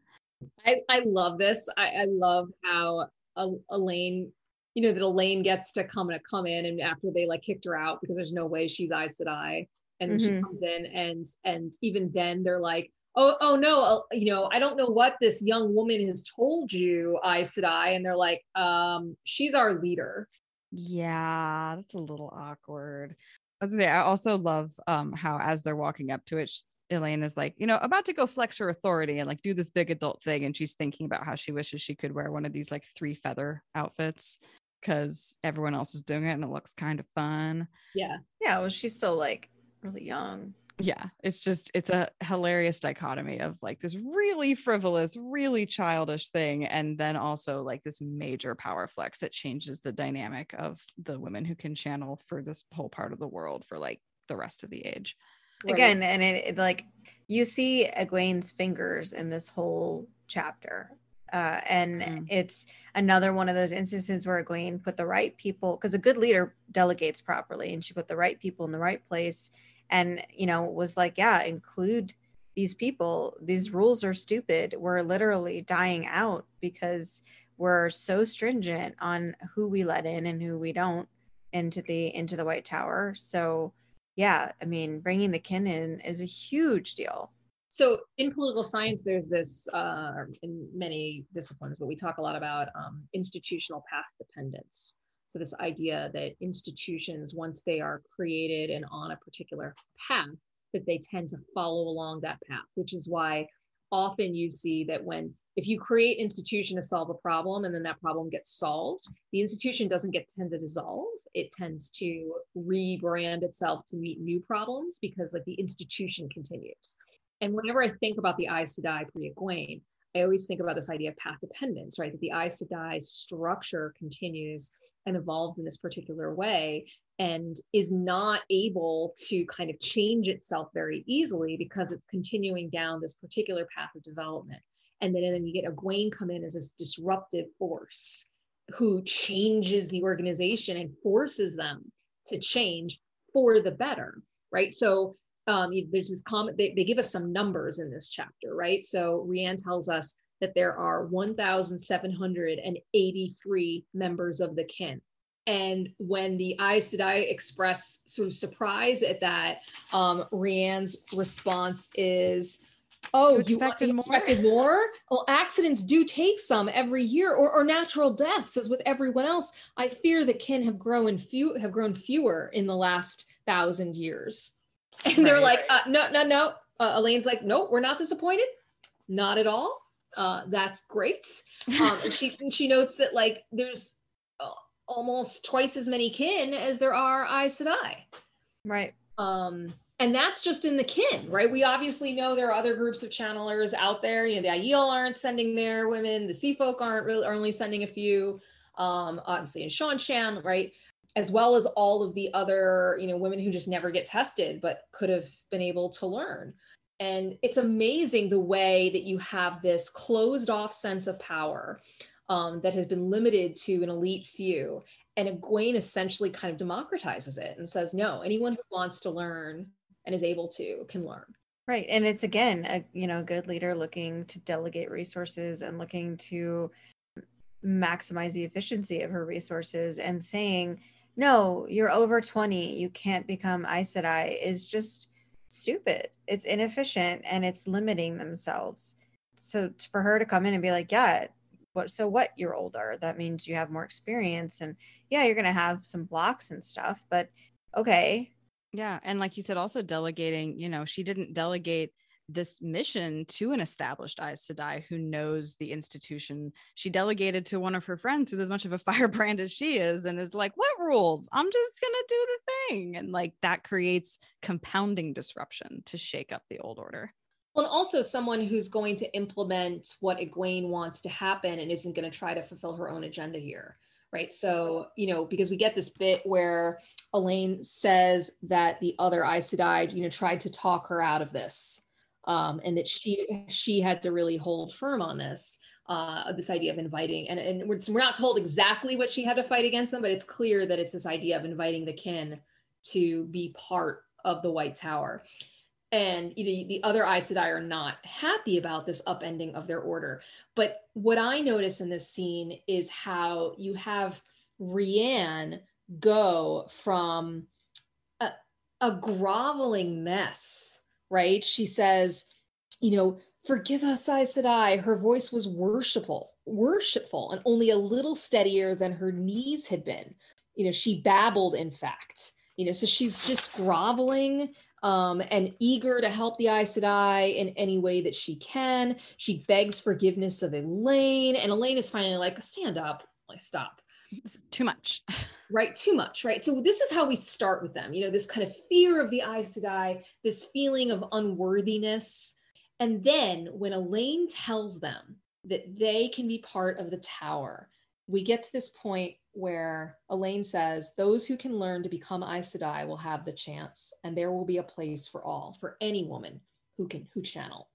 I, I love this. I, I love how El- Elayne, you know, that Elayne gets to come and come in, and after they like kicked her out because there's no way she's Aes Sedai, and then she comes in, and and even then they're like, oh oh no, uh, you know, I don't know what this young woman has told you, Aes Sedai, and they're like, um, she's our leader. Yeah, that's a little awkward. I was gonna say, I also love um how as they're walking up to it, sh- Elayne is like, you know, about to go flex her authority and like do this big adult thing, and she's thinking about how she wishes she could wear one of these like three feather outfits because everyone else is doing it and it looks kind of fun. Yeah, Yeah, well, she's still like really young. Yeah, it's just it's a hilarious dichotomy of like this really frivolous, really childish thing, and then also like this major power flex that changes the dynamic of the women who can channel for this whole part of the world for like the rest of the age. Right. Again, and it, it like you see Egwene's fingers in this whole chapter. Uh, and Mm. it's another one of those instances where Egwene put the right people because a good leader delegates properly, and she put the right people in the right place, and you know was like, yeah, include these people. These rules are stupid. We're literally dying out because we're so stringent on who we let in and who we don't into the into the White Tower. So yeah, I mean, bringing the kin in is a huge deal. So in political science there's this uh, in many disciplines but we talk a lot about um, institutional path dependence so this idea that institutions once they are created and on a particular path that they tend to follow along that path which is why often you see that when if you create institution to solve a problem and then that problem gets solved, the institution doesn't get tend to dissolve. It tends to rebrand itself to meet new problems because like the institution continues. And whenever I think about the Aes Sedai pre Egwene, I always think about this idea of path dependence, right? That the Aes Sedai structure continues and evolves in this particular way and is not able to kind of change itself very easily because it's continuing down this particular path of development. And then, and then you get Egwene come in as this disruptive force who changes the organization and forces them to change for the better, right? So um, there's this comment, they, they give us some numbers in this chapter, right? So Reanne tells us that there are 1,783 members of the kin. And when the Aes Sedai express sort of surprise at that, um, Reanne's response is, Oh, you expected, you expected more? more? Well, accidents do take some every year, or, or natural deaths, as with everyone else. I fear the kin have grown few have grown fewer in the last thousand years. And right. they're like, uh, no, no, no. Uh, Elayne's like, no, we're not disappointed, not at all. Uh, that's great. Um, and she she notes that like there's uh, almost twice as many kin as there are Aes Sedai. Right. Um, and that's just in the kin, right? We obviously know there are other groups of channelers out there. You know, the Aiel aren't sending their women, the Sea Folk aren't really are only sending a few. Um, obviously in Seanchan, right? As well as all of the other, you know, women who just never get tested but could have been able to learn. And it's amazing the way that you have this closed off sense of power um, that has been limited to an elite few. And Egwene essentially kind of democratizes it and says, no, anyone who wants to learn and is able to can learn right and it's again a you know good leader looking to delegate resources and looking to maximize the efficiency of her resources and saying no you're over 20 you can't become Aes Sedai is just stupid it's inefficient and it's limiting themselves so for her to come in and be like yeah what so what you're older that means you have more experience and yeah you're going to have some blocks and stuff but okay yeah. And like you said, also delegating, you know, she didn't delegate this mission to an established Aes Sedai who knows the institution. She delegated to one of her friends who's as much of a firebrand as she is and is like, what rules? I'm just going to do the thing. And like that creates compounding disruption to shake up the old order. Well, and also someone who's going to implement what Egwene wants to happen and isn't going to try to fulfill her own agenda here right? So, you know, because we get this bit where Elayne says that the other Aes Sedai, you know, tried to talk her out of this, um, and that she she had to really hold firm on this. Uh, this idea of inviting, and, and we're, we're not told exactly what she had to fight against them, but it's clear that it's this idea of inviting the kin to be part of the White Tower and you know the other Aes Sedai are not happy about this upending of their order. But what I notice in this scene is how you have Reanne go from a, a groveling mess, right? She says, you know, forgive us, Aes Sedai. Her voice was worshipful, worshipful, and only a little steadier than her knees had been. You know, she babbled, in fact. You know, so she's just groveling um, and eager to help the Aes Sedai in any way that she can. She begs forgiveness of Elayne, and Elayne is finally like, stand up, like stop. Too much. right, too much, right? So this is how we start with them, you know, this kind of fear of the Aes Sedai, this feeling of unworthiness. And then when Elayne tells them that they can be part of the tower, we get to this point where Elayne says, Those who can learn to become Aes Sedai will have the chance, and there will be a place for all, for any woman who can who channel.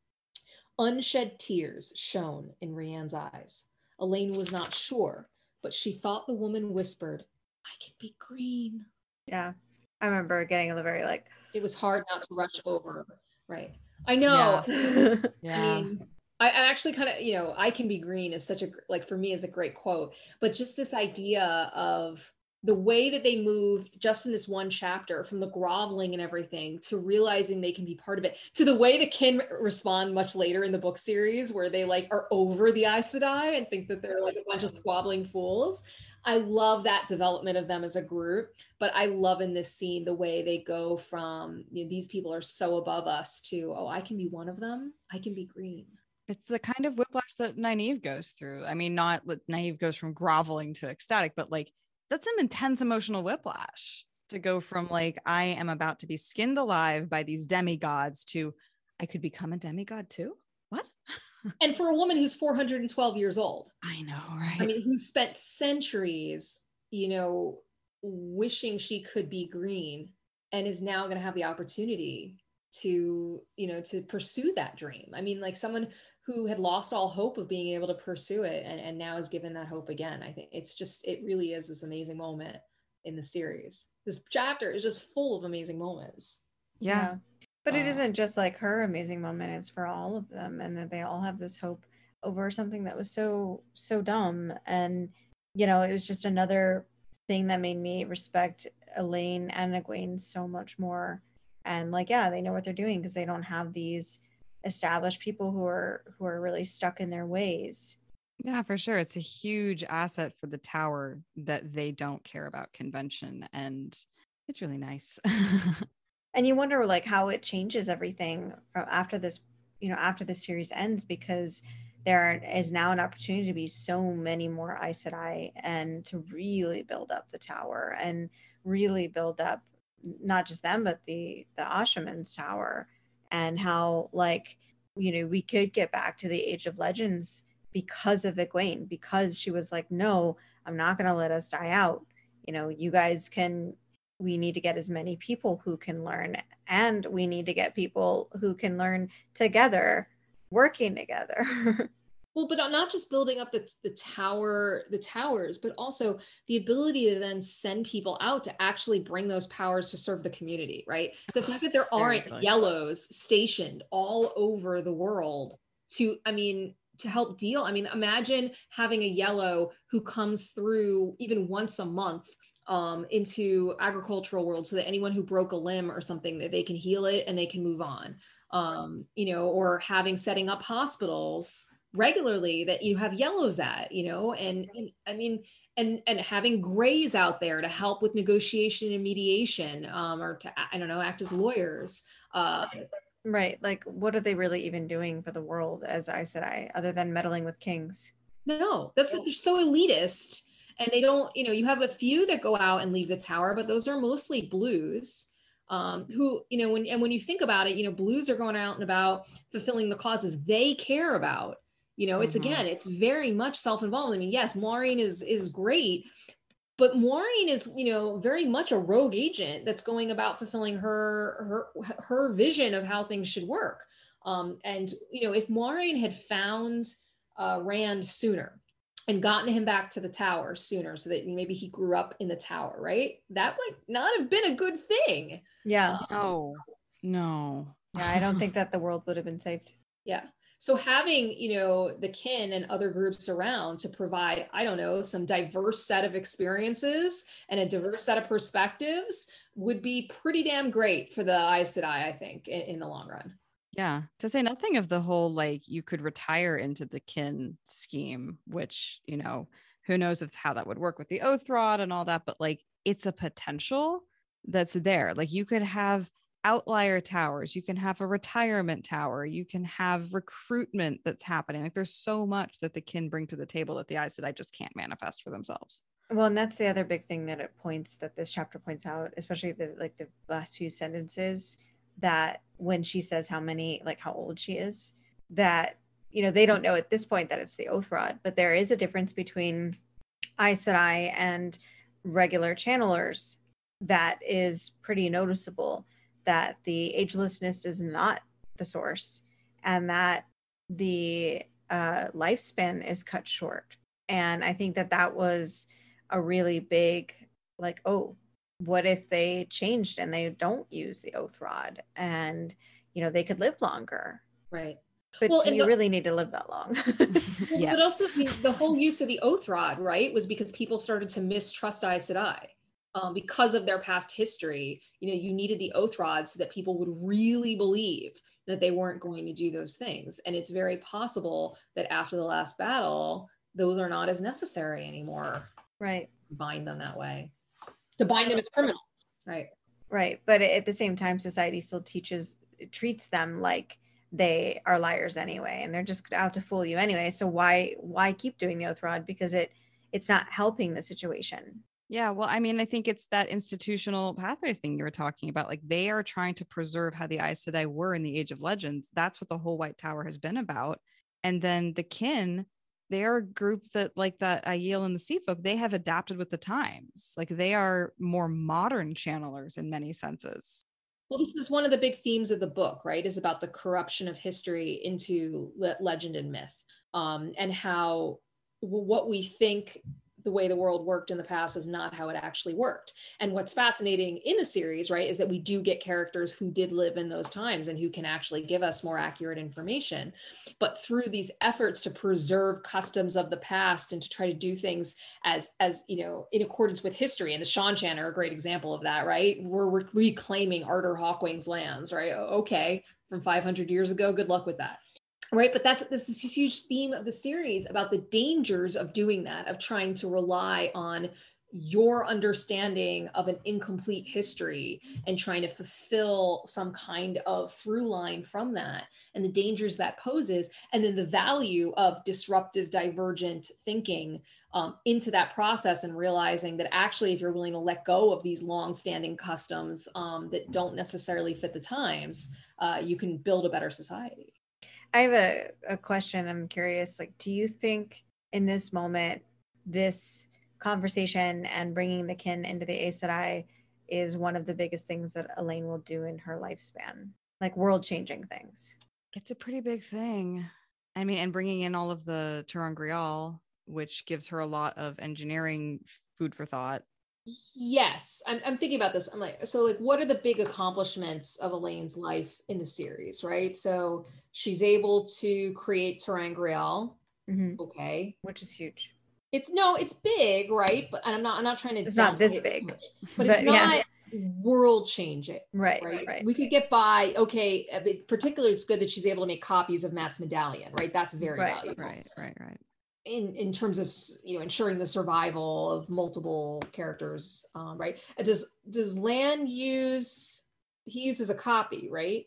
Unshed tears shone in Reanne's eyes. Elayne was not sure, but she thought the woman whispered, I can be green. Yeah. I remember getting a very like it was hard not to rush over. Right. I know. Yeah. yeah. I mean, I, I actually kind of, you know, I can be green is such a, like for me is a great quote, but just this idea of the way that they move just in this one chapter from the groveling and everything to realizing they can be part of it to the way the kin respond much later in the book series where they like are over the Aes Sedai and think that they're like a bunch of squabbling fools. I love that development of them as a group, but I love in this scene the way they go from you know, these people are so above us to oh I can be one of them, I can be green it's the kind of whiplash that Nynaeve goes through. I mean, not that Nynaeve goes from groveling to ecstatic, but like that's an intense emotional whiplash to go from like I am about to be skinned alive by these demigods to I could become a demigod too. What? and for a woman who's 412 years old. I know, right? I mean, who spent centuries, you know, wishing she could be green and is now going to have the opportunity to, you know, to pursue that dream. I mean, like someone who had lost all hope of being able to pursue it and, and now is given that hope again. I think it's just, it really is this amazing moment in the series. This chapter is just full of amazing moments. Yeah. yeah. But it uh, isn't just like her amazing moment, it's for all of them and that they all have this hope over something that was so so dumb and you know, it was just another thing that made me respect elayne and Egwene so much more. And like yeah, they know what they're doing because they don't have these established people who are who are really stuck in their ways. Yeah, for sure. It's a huge asset for the tower that they don't care about convention and it's really nice. and you wonder like how it changes everything from after this, you know, after the series ends because there is now an opportunity to be so many more Aes Sedai and to really build up the tower and really build up not just them but the the Asha'man's tower and how like you know we could get back to the age of legends because of Egwene, because she was like, no, I'm not going to let us die out. You know, you guys can, we need to get as many people who can learn, and we need to get people who can learn together, working together. well, but not just building up the, the tower, the towers, but also the ability to then send people out to actually bring those powers to serve the community, right? The fact that there aren't yellows stationed all over the world to, I mean, to help deal. I mean, imagine having a yellow who comes through even once a month um, into agricultural world so that anyone who broke a limb or something that they can heal it and they can move on. Um, you know, or having setting up hospitals regularly that you have yellows at, you know, and, and I mean, and and having grays out there to help with negotiation and mediation, um, or to I don't know, act as lawyers. Uh, Right. Like, what are they really even doing for the world as I said, I other than meddling with kings? No, that's they're so elitist. And they don't, you know, you have a few that go out and leave the tower, but those are mostly blues. Um, who, you know, when and when you think about it, you know, blues are going out and about fulfilling the causes they care about. You know, it's mm-hmm. again, it's very much self-involved. I mean, yes, Moiraine is is great, but Moiraine is, you know, very much a rogue agent that's going about fulfilling her her her vision of how things should work. Um, and you know, if Moiraine had found uh, Rand sooner and gotten him back to the tower sooner, so that maybe he grew up in the tower, right? That might not have been a good thing. Yeah. Um, oh no. Yeah, I don't think that the world would have been saved. Yeah so having you know the kin and other groups around to provide i don't know some diverse set of experiences and a diverse set of perspectives would be pretty damn great for the Aes Sedai, I think, in, in the long run. Yeah. To say nothing of the whole like you could retire into the kin scheme, which, you know, who knows if how that would work with the oath rod and all that, but like it's a potential that's there. Like you could have outlier towers you can have a retirement tower you can have recruitment that's happening like there's so much that the kin bring to the table that the Aes Sedai just can't manifest for themselves. Well and that's the other big thing that it points that this chapter points out especially the like the last few sentences that when she says how many like how old she is that you know they don't know at this point that it's the oath rod but there is a difference between Aes Sedai and regular channelers that is pretty noticeable that the agelessness is not the source and that the uh, lifespan is cut short. And I think that that was a really big, like, oh, what if they changed and they don't use the oath rod and, you know, they could live longer? Right. But well, do you the, really need to live that long? yes. But also the, the, whole use of the oath rod, right, was because people started to mistrust Aes Sedai um, because of their past history, you know, you needed the oath rod so that people would really believe that they weren't going to do those things. And it's very possible that after the last battle, those are not as necessary anymore. Right. bind them that way. To bind them as criminals. Right. Right. But at the same time, society still teaches, treats them like they are liars anyway and they're just out to fool you anyway so why why keep doing the oath rod because it it's not helping the situation Yeah, well, I mean, I think it's that institutional pathway thing you were talking about. Like they are trying to preserve how the Aes Sedai were in the Age of Legends. That's what the whole White Tower has been about. And then the kin, they are a group that, like the Aiel and the Sea Folk, they have adapted with the times. Like they are more modern channelers in many senses. Well, this is one of the big themes of the book, right? Is about the corruption of history into le- legend and myth, um, and how what we think the way the world worked in the past is not how it actually worked. And what's fascinating in the series, right, is that we do get characters who did live in those times and who can actually give us more accurate information. But through these efforts to preserve customs of the past and to try to do things as as you know in accordance with history, and the Seanchan are a great example of that, right? We're, we're reclaiming Arthur Hawkwing's lands, right? Okay, from 500 years ago. Good luck with that right but that's this is huge theme of the series about the dangers of doing that of trying to rely on your understanding of an incomplete history and trying to fulfill some kind of through line from that and the dangers that poses and then the value of disruptive divergent thinking um, into that process and realizing that actually if you're willing to let go of these long-standing customs um, that don't necessarily fit the times uh, you can build a better society I have a, a question. I'm curious. Like, do you think in this moment, this conversation and bringing the kin into the Aes Sedai is one of the biggest things that Elayne will do in her lifespan? Like world changing things. It's a pretty big thing. I mean, and bringing in all of the ter'angreal, which gives her a lot of engineering food for thought. Yes, I'm, I'm thinking about this. I'm like, so like, what are the big accomplishments of Elayne's life in the series, right? So she's able to create ter'angreal. Mhm. Okay, Which is huge. it's no, it's big, right? But and I'm not, I'm not trying to. It's not this it big, but, but it's yeah. not world changing. Right. Right. Right. We could get by. Okay. Particularly, it's good that she's able to make copies of Mat's medallion. Right. That's very Right, valuable. Right, right, right. In in terms of you know ensuring the survival of multiple characters um, right Uh, does does lan use he uses a copy right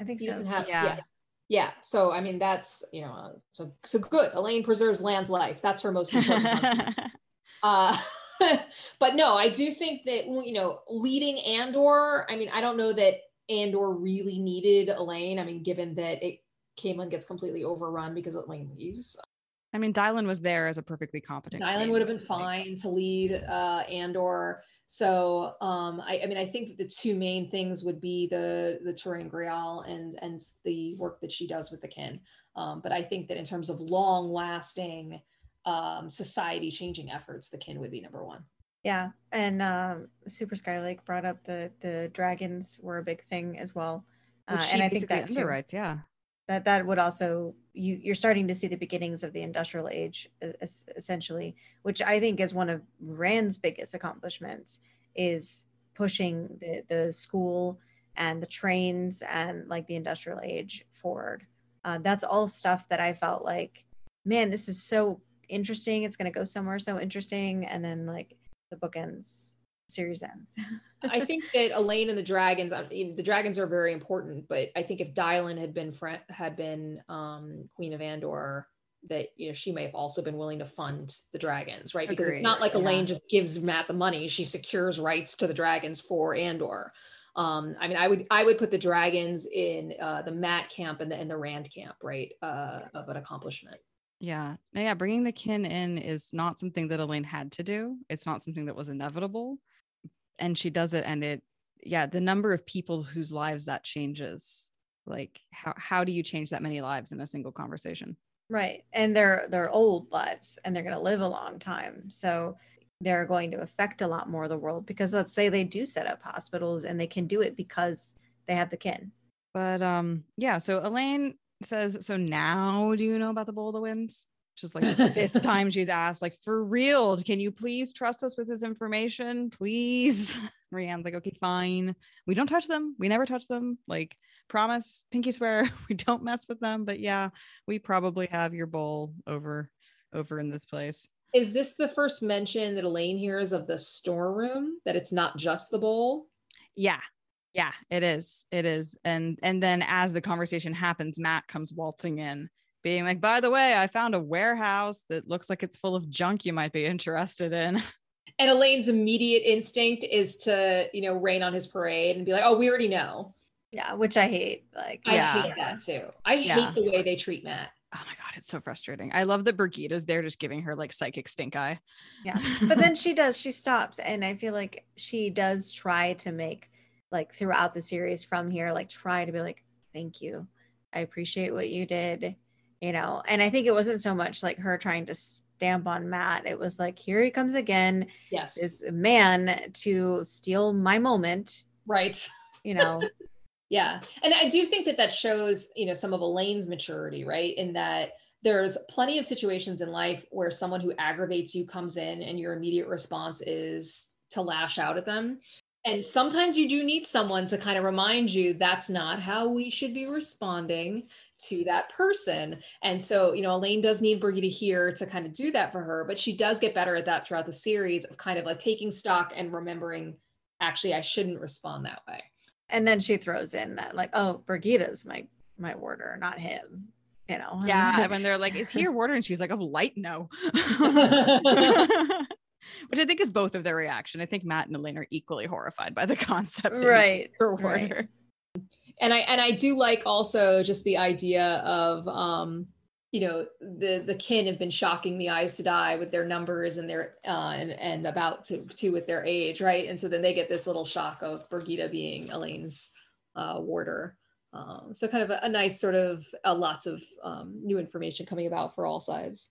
I think he so. doesn't have Yeah. yeah. yeah so i mean that's you know uh, so so good elayne preserves lan's life that's her most important uh but no i do think that you know leading andor i mean i don't know that andor really needed elayne i mean given that it Caemlyn gets completely overrun because Elayne leaves. I mean, Dyelin was there as a perfectly competent. Dyelin king, would have been fine to lead uh, Andor. So um, I, I mean, I think that the two main things would be the the ter'angreal and and the work that she does with the kin. Um, but I think that in terms of long lasting um, society changing efforts, the kin would be number one. Yeah, and um, Super Skylake brought up the the dragons were a big thing as well, Which uh, and I think basically that too, underwrites, yeah. That that would also you you're starting to see the beginnings of the industrial age essentially, which I think is one of Rand's biggest accomplishments is pushing the the school and the trains and like the industrial age forward. Uh, that's all stuff that I felt like, man, this is so interesting. It's going to go somewhere so interesting, and then like the book ends, series ends. I think that Elayne and the dragons, you know, the dragons are very important, but I think if Dyelin had been friend, had been um, Queen of Andor, that you know she may have also been willing to fund the dragons, right? Because it's not like yeah. Elayne just gives Mat the money; she secures rights to the dragons for Andor. Um, I mean, I would I would put the dragons in uh, the Mat camp and the and the Rand camp, right, uh, of an accomplishment. Yeah. No, yeah. Bringing the kin in is not something that Elayne had to do. It's not something that was inevitable. And she does it. And it, yeah, the number of people whose lives that changes. Like, how, how do you change that many lives in a single conversation? Right. And they're they're old lives and they're going to live a long time. So they're going to affect a lot more of the world because let's say they do set up hospitals and they can do it because they have the kin. But um, yeah. So Elayne says, So now do you know about the Bowl of the Winds? Is like the fifth time she's asked, like, for real, can you please trust us with this information? Please. Reanne's like, okay, fine. We don't touch them. We never touch them. Like, promise, pinky swear, we don't mess with them. But yeah, we probably have your bowl over over in this place. Is this the first mention that Elayne hears of the storeroom? That it's not just the bowl? Yeah. Yeah, it is. It is. And and then as the conversation happens, Mat comes waltzing in, being like, by the way, I found a warehouse that looks like it's full of junk you might be interested in. And Elayne's immediate instinct is to, you know, rain on his parade and be like, oh, we already know. Yeah, which I hate. Like, I Yeah. hate that too. I Yeah. hate the way they treat Mat. Oh my god, it's so frustrating. I love that Birgitte's there just giving her like psychic stink eye. yeah. But then she does, she stops. And I feel like she does try to make, like, throughout the series from here, like, try to be like, thank you. I appreciate what you did, you know. And I think it wasn't so much like her trying to stamp on Mat. It was like, here he comes again, Yes. this man to steal my moment, right. you know. Yeah. And I do think that that shows, you know, some of Elayne's maturity, right? In that there's plenty of situations in life where someone who aggravates you comes in and your immediate response is to lash out at them. And sometimes you do need someone to kind of remind you that's not how we should be responding to that person. And so, you know, Elayne does need Birgitte here to kind of do that for her, but she does get better at that throughout the series of kind of like taking stock and remembering, actually, I shouldn't respond that way. and then she throws in that like oh birgitte's my my warder not him you know Yeah, when they're like, "Is he your warder?" and she's like, "Oh, light no," which I think is both of their reaction. I think Mat and Elayne are equally horrified by the concept, right right. and i and i do like also just the idea of um you know the the kin have been shocking the Aes Sedai with their numbers and their uh and and about to to with their age right and so then they get this little shock of Birgitte being elayne's uh warder um so kind of a, a nice sort of uh, lots of um new information coming about for all sides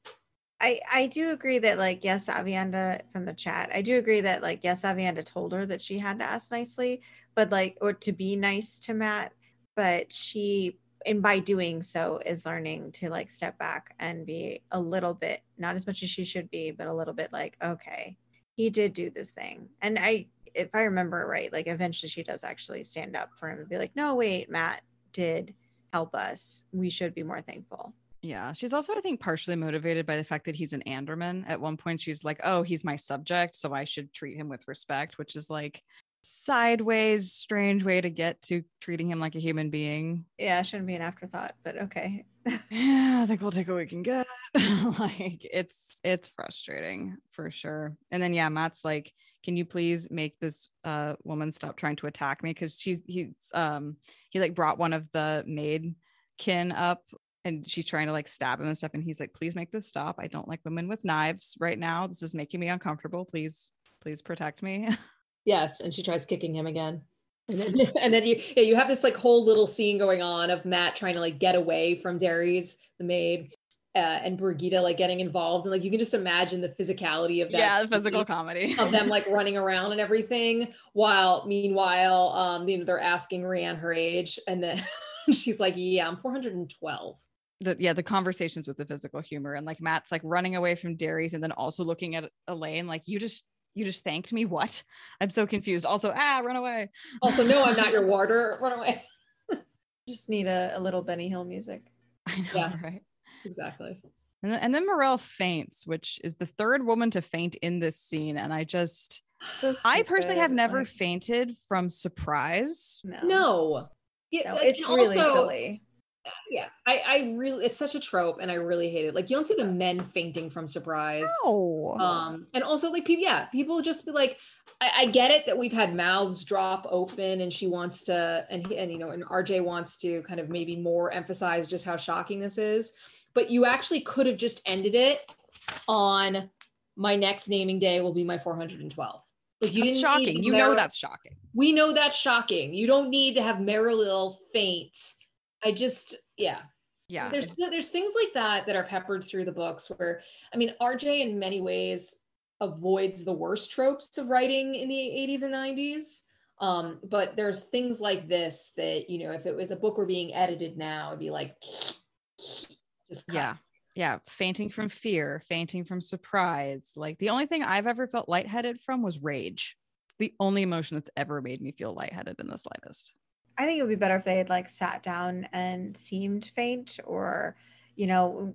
I, I do agree that like yes Aviendha from the chat I do agree that like yes Aviendha told her that she had to ask nicely but like or to be nice to Mat but she and by doing so is learning to like step back and be a little bit not as much as she should be but a little bit like okay he did do this thing. And I if I remember right like eventually she does actually stand up for him and be like no wait Mat did help us. We should be more thankful Yeah, she's also, I think, partially motivated by the fact that he's an Andorman. At one point, she's like, "Oh, he's my subject, so I should treat him with respect," which is like sideways, strange way to get to treating him like a human being. yeah it shouldn't be an afterthought but okay Yeah, I think we'll take what we can get. like, it's it's frustrating for sure. And then yeah, Mat's like, "Can you please make this uh woman stop trying to attack me?" Because she's he's um he like brought one of the maid kin up and she's trying to like stab him and stuff and he's like please make this stop i don't like women with knives right now this is making me uncomfortable please please protect me Yes, and she tries kicking him again. And then, and then you yeah, you have this like whole little scene going on of Mat trying to like get away from Darius, the maid, uh, and Birgitte like getting involved. And like you can just imagine the physicality of that. yeah physical comedy Of them like running around and everything, while meanwhile, um, you know, they're asking Reanne her age, and then she's like, "Yeah, I'm 412." The yeah the conversations with the physical humor and like mat's like running away from darius and then also looking at elayne like you just you just thanked me what i'm so confused also ah run away Also, no, I'm not your warder. Run away. just need a, a little benny hill music i know Yeah. right Exactly. and then, and then Merilille faints which is the third woman to faint in this scene and i just So i personally have never like, fainted from surprise no No. Yeah, no like, it's and really also- silly yeah I, I really it's such a trope and i really hate it. Like you don't see the men fainting from surprise. Oh um and also like people yeah people just be like I, I get it that we've had mouths drop open and she wants to and he- and you know and rj wants to kind of maybe more emphasize just how shocking this is. But you actually could have just ended it on my next naming day will be my 412 like you that's didn't shocking. You know that's shocking. We know that's shocking. You don't need to have Merilille faint i just yeah. Yeah. There's there's things like that that are peppered through the books where i mean rj in many ways avoids the worst tropes of writing in the 80s and 90s um, but there's things like this that you know if it if the book were being edited now it'd be like just cut. yeah. Yeah. Fainting from fear fainting from surprise. Like the only thing i've ever felt lightheaded from was rage. It's the only emotion that's ever made me feel lightheaded in the slightest i think it would be better if they had like sat down and seemed faint or you know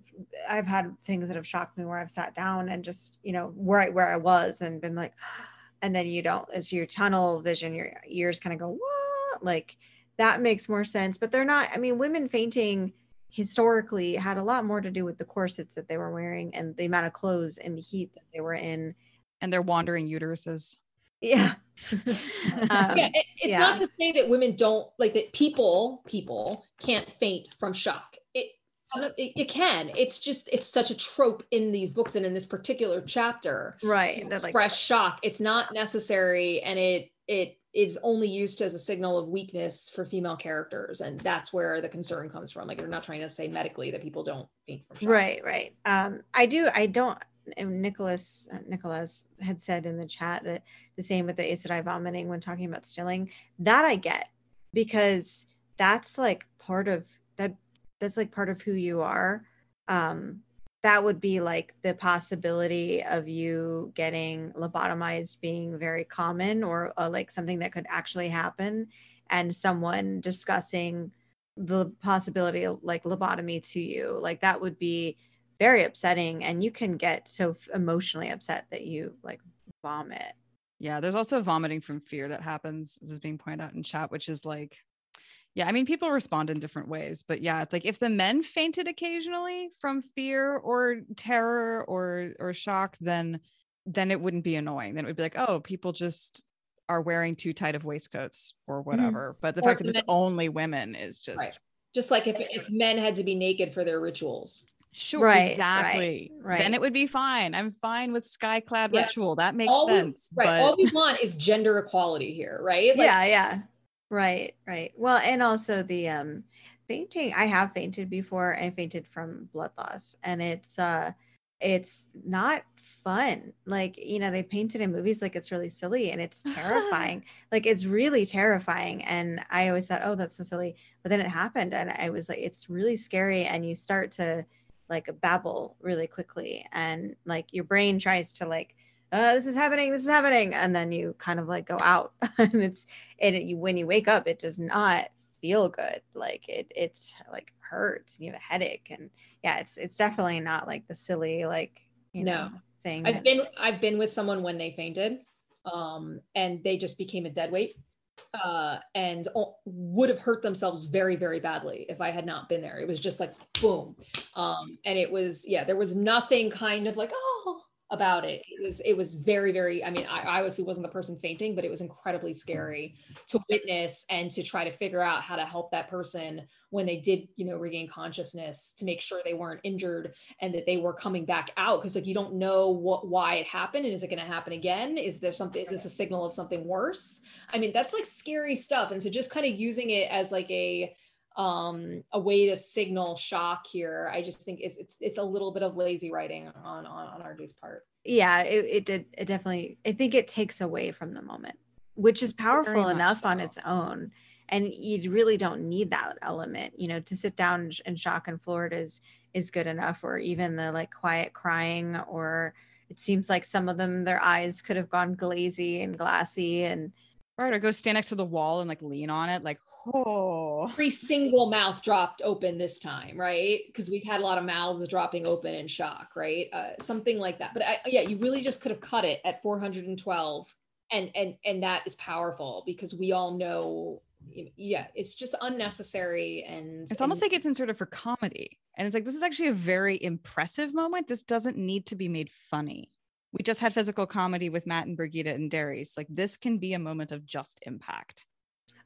i've had things that have shocked me where i've sat down and just you know where i where i was and been like and then you don't it's your tunnel vision your ears kind of go what? Like that makes more sense but they're not i mean women fainting historically had a lot more to do with the corsets that they were wearing and the amount of clothes and the heat that they were in. And their wandering uteruses. Yeah um, yeah, it, it's yeah. not to say that women don't like that people people can't faint from shock. It it, it can. It's just it's such a trope in these books and in this particular chapter. right that like shock. It's not necessary, and it it is only used as a signal of weakness for female characters, and that's where the concern comes from. Like, you're not trying to say medically that people don't faint from shock. right right um i do i don't nicholas uh, nicholas had said in the chat that the same with the Aes Sedai vomiting when talking about stilling. That i get because that's like part of that that's like part of who you are. Um that would be like the possibility of you getting lobotomized being very common or uh, like something that could actually happen and someone discussing the possibility of like lobotomy to you. Like that would be very upsetting and you can get so emotionally upset that you like vomit Yeah, there's also vomiting from fear that happens. This is being pointed out in chat, which is like, yeah, I mean, people respond in different ways, but yeah, it's like if the men fainted occasionally from fear or terror or or shock, then then it wouldn't be annoying. Then it would be like, oh, people just are wearing too tight of waistcoats or mm-hmm. whatever. But the Or fact that men- it's only women is just Right. Just like if, if men had to be naked for their rituals. Sure, Right, right, exactly. right. Then it would be fine. I'm fine with sky clad Yeah. ritual. That makes all sense. We, right. but All we want is gender equality here, right? Like, yeah yeah right right well and also the um fainting i have fainted before and fainted from blood loss and it's uh it's not fun like you know they paint it in movies like it's really silly and it's terrifying like it's really terrifying and i always thought oh that's so silly but then it happened and i was like it's really scary and you start to like a babble really quickly and like your brain tries to like uh, this is happening this is happening and then you kind of like go out. And it's and it, you when you wake up it does not feel good. Like it it's like hurts and you have a headache and yeah it's it's definitely not like the silly like you No. know thing I've that- been I've been with someone when they fainted, um, and they just became a dead weight, uh, and would have hurt themselves very very badly if I had not been there. It was just like boom, um, and it was yeah, there was nothing kind of like oh about it. It was it was very very. I mean, I, I obviously wasn't the person fainting, but it was incredibly scary to witness and to try to figure out how to help that person when they did you know regain consciousness to make sure they weren't injured and that they were coming back out because like you don't know what why it happened and is it going to happen again is there something is this a signal of something worse i mean that's like scary stuff and so just kind of using it as like a um a way to signal shock here. I just think it's it's, it's a little bit of lazy writing on on, on RJ's part. Yeah it, it did it definitely i think it takes away from the moment which is powerful much enough on its own. And you really don't need that element you know to sit down and shock and floor is is good enough or even the like quiet crying or it seems like some of them their eyes could have gone glazy and glassy and right or go stand next to the wall and like lean on it like oh. Every single mouth dropped open this time right? Because we've had a lot of mouths dropping open in shock right? Uh, something like that. But I, yeah you really just could have cut it at 412 and and and that is powerful because we all know yeah it's just unnecessary and it's almost and- like it's inserted for comedy. And it's like this is actually a very impressive moment. This doesn't need to be made funny. We just had physical comedy with mat and Birgitte and Darius. like this can be a moment of just impact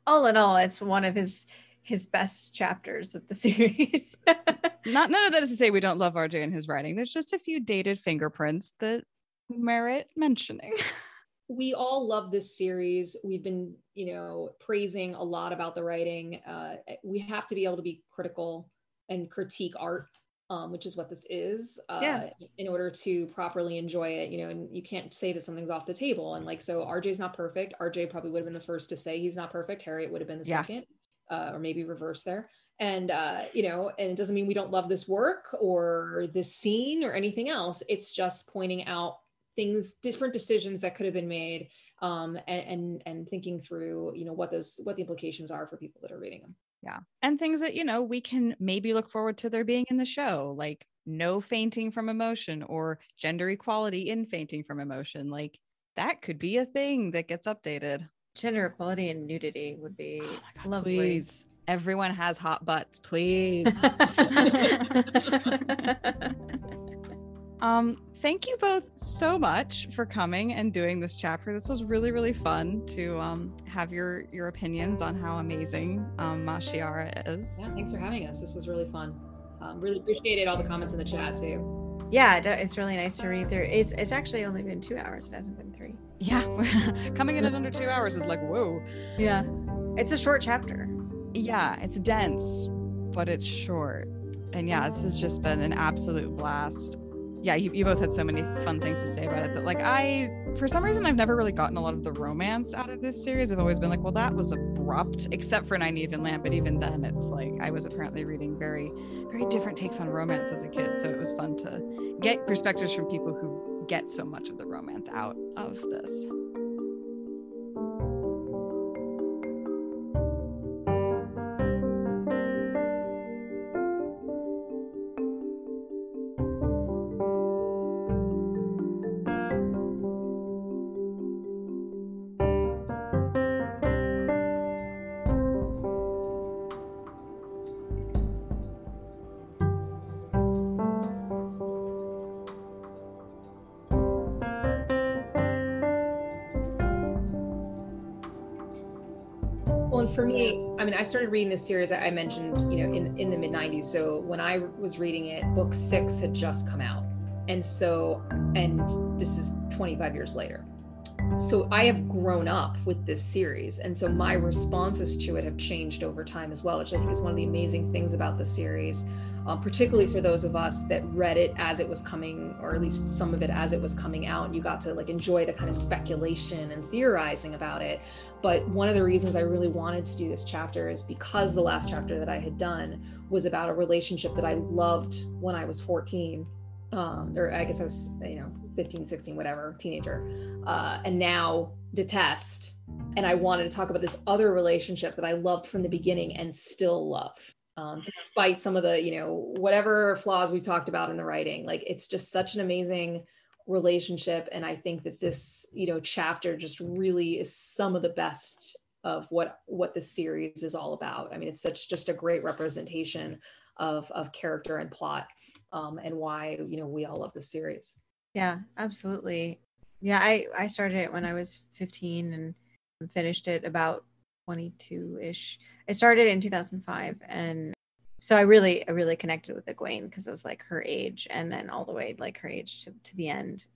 all in all it's one of his his best chapters of the series not none of that is to say we don't love rj and his writing there's just a few dated fingerprints that merit mentioning we all love this series. We've been, you know, praising a lot about the writing. Uh, we have to be able to be critical and critique art, um, which is what this is, uh, Yeah. in order to properly enjoy it. You know, and you can't say that something's off the table. And like, so RJ's not perfect. RJ probably would have been the first to say he's not perfect. Harriet would have been the Yeah. second, uh, or maybe reverse there. And uh, you know, and it doesn't mean we don't love this work or this scene or anything else. It's just pointing out things different decisions that could have been made um, and, and and thinking through you know what those what the implications are for people that are reading them yeah and things that you know we can maybe look forward to there being in the show like no fainting from emotion or gender equality in fainting from emotion like that could be a thing that gets updated gender equality and nudity would be Oh God, lovely. Please. Everyone has hot butts, please. um, thank you both so much for coming and doing this chapter. This was really, really fun to um, have your your opinions on how amazing um, Mashiara is. Yeah, thanks for having us. This was really fun. Um, really appreciated all the comments in the chat too. yeah, it's really nice to read through. It's it's actually only been two hours. It hasn't been three. Yeah, coming in at under two hours is like whoa. Yeah, it's a short chapter. Yeah, it's dense, but it's short. And yeah, this has just been an absolute blast. Yeah, you, you both had so many fun things to say about it that, like, I, for some reason, I've never really gotten a lot of the romance out of this series. I've always been like, well, that was abrupt, except for Nynaeve and Lan. But even then, it's like I was apparently reading very, very different takes on romance as a kid. So it was fun to get perspectives from people who get so much of the romance out of this. For me, I mean, I started reading this series. I mentioned, you know, in in the mid '90s. So when I was reading it, book six had just come out, and so, and this is 25 years later. So I have grown up with this series, and so my responses to it have changed over time as well, which I think is one of the amazing things about the series. Um, particularly for those of us that read it as it was coming, or at least some of it as it was coming out, and you got to like enjoy the kind of speculation and theorizing about it. But one of the reasons I really wanted to do this chapter is because the last chapter that I had done was about a relationship that I loved when I was 14. Um, or I guess I was, you know, 15, 16, whatever, teenager, uh, and now detest. And I wanted to talk about this other relationship that I loved from the beginning and still love, um, despite some of the, you know, whatever flaws we talked about in the writing. Like it's just such an amazing relationship and i think that this you know chapter just really is some of the best of what what the series is all about i mean it's such just a great representation of of character and plot um, and why you know we all love the series Yeah, absolutely. Yeah, I I started it when I was 15 and finished it about 22-ish. I started in 2005 and so I really I really connected with Egwene because it was like her age and then all the way like her age to, to the end.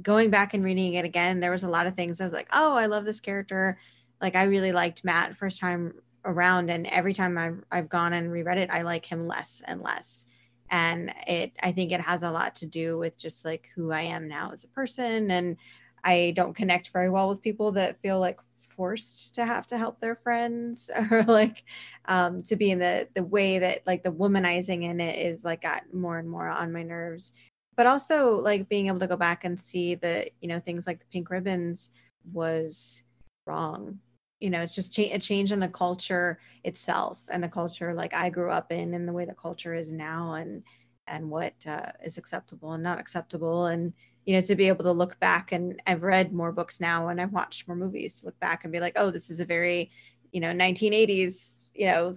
Going back and reading it again, there was a lot of things I was like, "Oh, I love this character." Like I really liked Mat first time around and every time I've I've gone and reread it, I like him less and less and it i think it has a lot to do with just like who i am now as a person and i don't connect very well with people that feel like forced to have to help their friends or like um to be in the the way that like the womanizing in it is like got more and more on my nerves. But also like being able to go back and see that you know things like the pink ribbons was wrong. You know it's just cha- a change in the culture itself and the culture like i grew up in and the way the culture is now and and what uh, is acceptable and not acceptable. And you know to be able to look back and i've read more books now and i've watched more movies look back and be like oh this is a very you know 1980s you know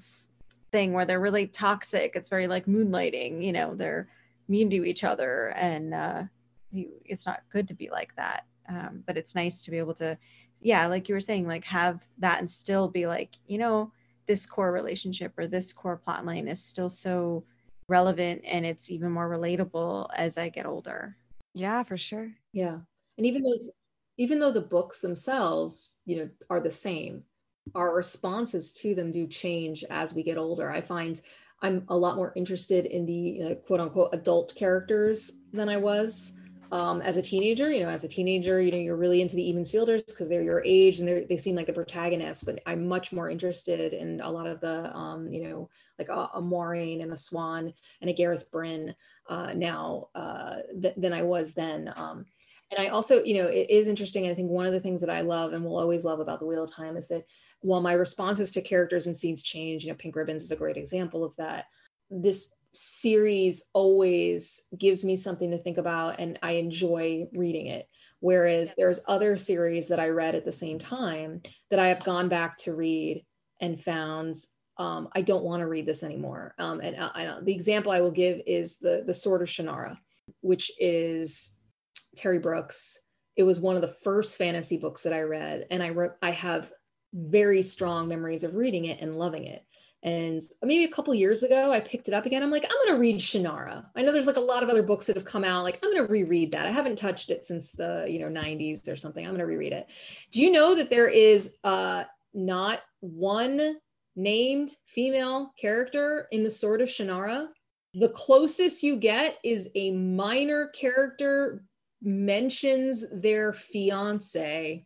thing where they're really toxic. It's very like moonlighting you know they're mean to each other and uh you, it's not good to be like that. Um, but it's nice to be able to yeah like you were saying like have that and still be like you know this core relationship or this core plot line is still so relevant and it's even more relatable as i get older Yeah, for sure. yeah. And even though even though the books themselves you know are the same our responses to them do change as we get older. I find i'm a lot more interested in the quote unquote adult characters than i was um, as a teenager you know as a teenager you know you're really into the Emonds Fielders because they're your age and they're, they seem like the protagonists but i'm much more interested in a lot of the um, you know like a, a Moiraine and a Siuan and a Gareth Bryne uh, now uh, th- than i was then um, and I also, you know, it is interesting. And I think one of the things that I love and will always love about the Wheel of Time is that while my responses to characters and scenes change, you know, Pink Ribbons is a great example of that. This series always gives me something to think about and I enjoy reading it. Whereas there's other series that I read at the same time that I have gone back to read and found um, I don't want to read this anymore. Um, and I, I the example I will give is the the Sword of Shannara, which is Terry Brooks. It was one of the first fantasy books that I read, and I re- I have very strong memories of reading it and loving it. And maybe a couple years ago, I picked it up again. I'm like, I'm going to read Shannara. I know there's like a lot of other books that have come out. Like, I'm going to reread that. I haven't touched it since the you know 90s or something. I'm going to reread it. Do you know that there is uh, not one named female character in the Sword of Shannara? The closest you get is a minor character mentions their fiance.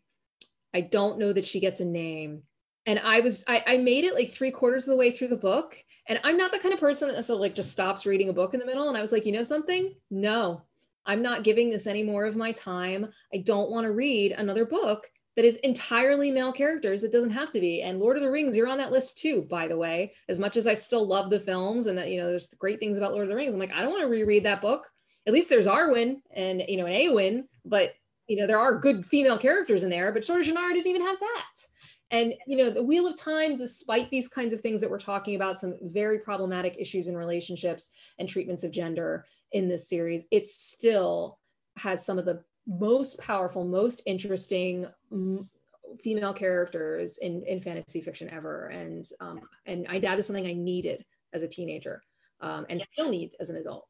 I don't know that she gets a name and I was I, I made it like three quarters of the way through the book. And I'm not the kind of person that so like just stops reading a book in the middle. And I was like, you know something? No, I'm not giving this any more of my time. I don't want to read another book that is entirely male characters. It doesn't have to be. And Lord of the Rings, you're on that list too, by the way. As much as I still love the films and that, you know, there's great things about Lord of the Rings. I'm like, I don't want to reread that book. At least there's Arwen and, you know, an Eowyn, but, you know, there are good female characters in there, but of Shannara didn't even have that. And you know, the Wheel of Time, despite these kinds of things that we're talking about, some very problematic issues in relationships and treatments of gender in this series, it still has some of the most powerful, most interesting female characters in, in fantasy fiction ever. And um, and I, that is something I needed as a teenager um, and still need as an adult.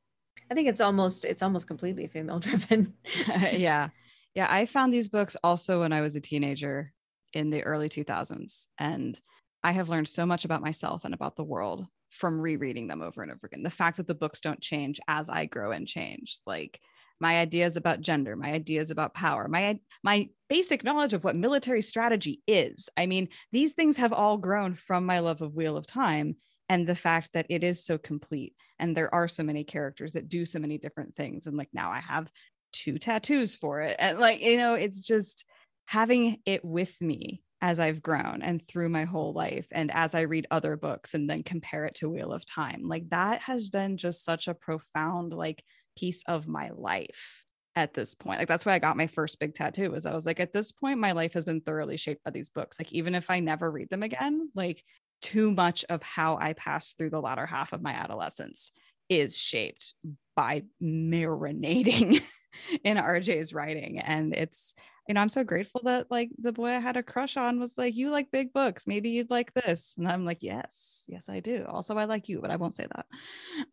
I think it's almost it's almost completely female driven. yeah. Yeah, I found these books also when I was a teenager in the early 2000s. And I have learned so much about myself and about the world from rereading them over and over again. The fact that the books don't change as I grow and change, like my ideas about gender, my ideas about power, my my basic knowledge of what military strategy is. I mean, these things have all grown from my love of Wheel of Time and the fact that it is so complete and there are so many characters that do so many different things and like now I have two tattoos for it and like you know it's just having it with me as I've grown and through my whole life and as I read other books and then compare it to Wheel of Time. Like that has been just such a profound like piece of my life at this point. Like that's why I got my first big tattoo was I was like at this point my life has been thoroughly shaped by these books. Like even if I never read them again, like too much of how I passed through the latter half of my adolescence is shaped by marinating in RJ's writing and it's you know, I'm so grateful that like the boy I had a crush on was like, you like big books. Maybe you'd like this. And I'm like, yes, yes, I do. Also, I like you, but I won't say that.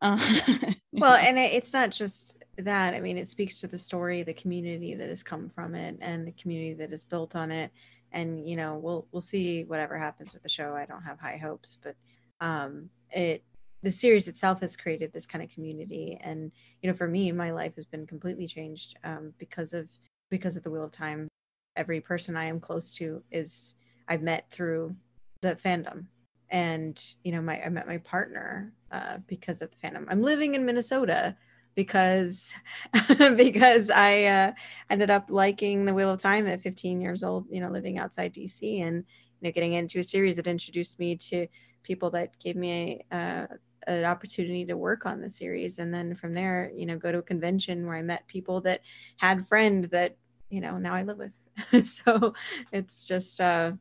Uh, well, and it, it's not just that. I mean, it speaks to the story, the community that has come from it, and the community that is built on it. And you know, we'll we'll see whatever happens with the show. I don't have high hopes, but um, it the series itself has created this kind of community. And you know, for me, my life has been completely changed um, because of because of the wheel of time every person i am close to is i've met through the fandom. And you know my i met my partner uh, because of the fandom. I'm living in minnesota because because i uh, ended up liking the wheel of time at 15 years old you know living outside dc and you know getting into a series that introduced me to people that gave me a, uh, an opportunity to work on the series. And then from there you know go to a convention where i met people that had friend that you know now i live with. So it's just uh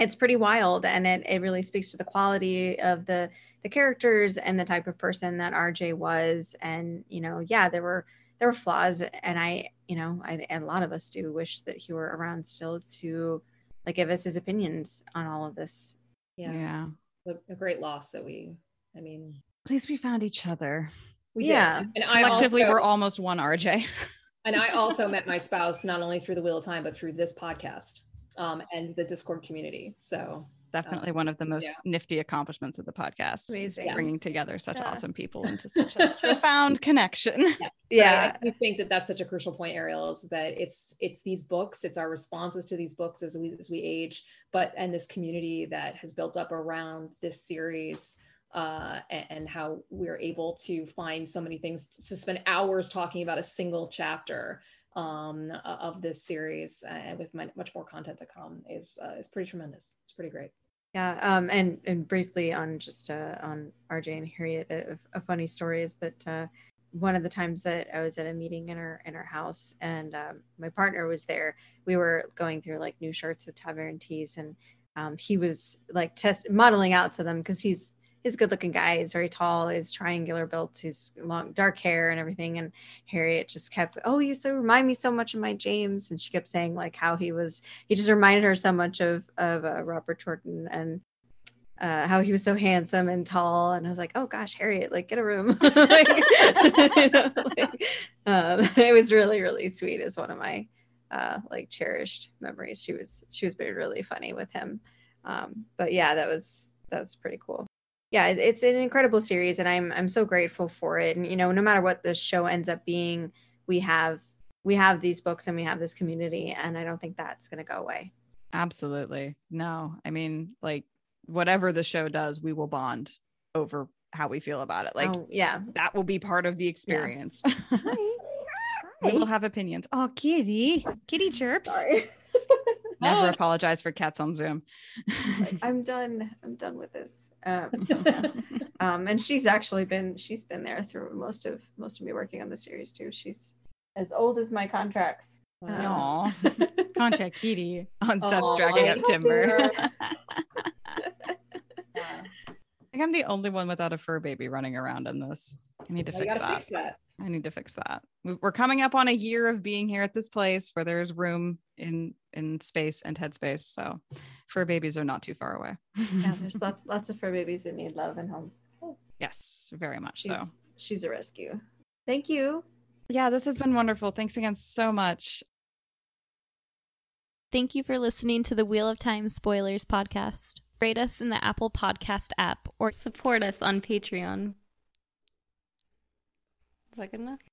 it's pretty wild. And it, it really speaks to the quality of the the characters and the type of person that rj was. And you know yeah there were there were flaws. And i you know I, and a lot of us do wish that he were around still to like give us his opinions on all of this. Yeah. Yeah. A, a great loss that we I mean, at least we found each other. We yeah. Did. And collectively, also, we're almost one RJ. and I also met my spouse not only through the Wheel of Time, but through this podcast um, and the Discord community. So definitely um, one of the most yeah. nifty accomplishments of the podcast. Amazing. Bringing together such yeah. awesome people into such a profound connection. Yes. Yeah, I, I think that that's such a crucial point, Ariel, is that it's it's these books, it's our responses to these books as we as we age, but and this community that has built up around this series uh, and, how we're able to find so many things to spend hours talking about a single chapter um, of this series and uh, with much more content to come is uh, is pretty tremendous. It's pretty great. Yeah, um, and and briefly on just uh, on RJ and Harriet, a, a, funny story is that uh, one of the times that I was at a meeting in her in her house, and um, my partner was there. We were going through like new shirts with Tavern tees, and um, he was like test modeling out to them because he's he's a good looking guy. He's very tall. He's triangular built. He's long dark hair and everything. And Harriet just kept, oh, you so remind me so much of my James, and she kept saying like how he was. He just reminded her so much of of uh, Robert Jordan and uh, how he was so handsome and tall. And I was like, oh gosh, Harriet, like get a room. like, you know, like, um, it was really, really sweet. Is one of my uh, like cherished memories. She was she was really funny with him. Um, but yeah, that was that was pretty cool. Yeah, it's an incredible series, and I'm I'm so grateful for it. And you know, no matter what the show ends up being, we have we have these books and we have this community, and I don't think that's going to go away. Absolutely. No, I mean, like whatever the show does, we will bond over how we feel about it. Like, oh, yeah, that will be part of the experience. Yeah. we will have opinions. Oh, kitty, kitty chirps. Sorry. Never apologize for cats on Zoom. I'm done. I'm done with this. Um, um, and she's actually been she's been there through most of most of me working on the series too. She's as old as my contracts. Wow. Contract kitty on sets Aww, dragging up timber. I think I'm the only one without a fur baby running around in this. I need to fix that. fix that. I need to fix that. We're coming up on a year of being here at this place where there's room in in space and headspace. So fur babies are not too far away. yeah, there's lots lots of fur babies that need love and homes. Yes, very much she's, so. She's a rescue. Thank you. Yeah, this has been wonderful. Thanks again so much. Thank you for listening to the Wheel of Time Spoilers podcast rate us in the Apple Podcast app, or support us on Patreon. Is that good enough?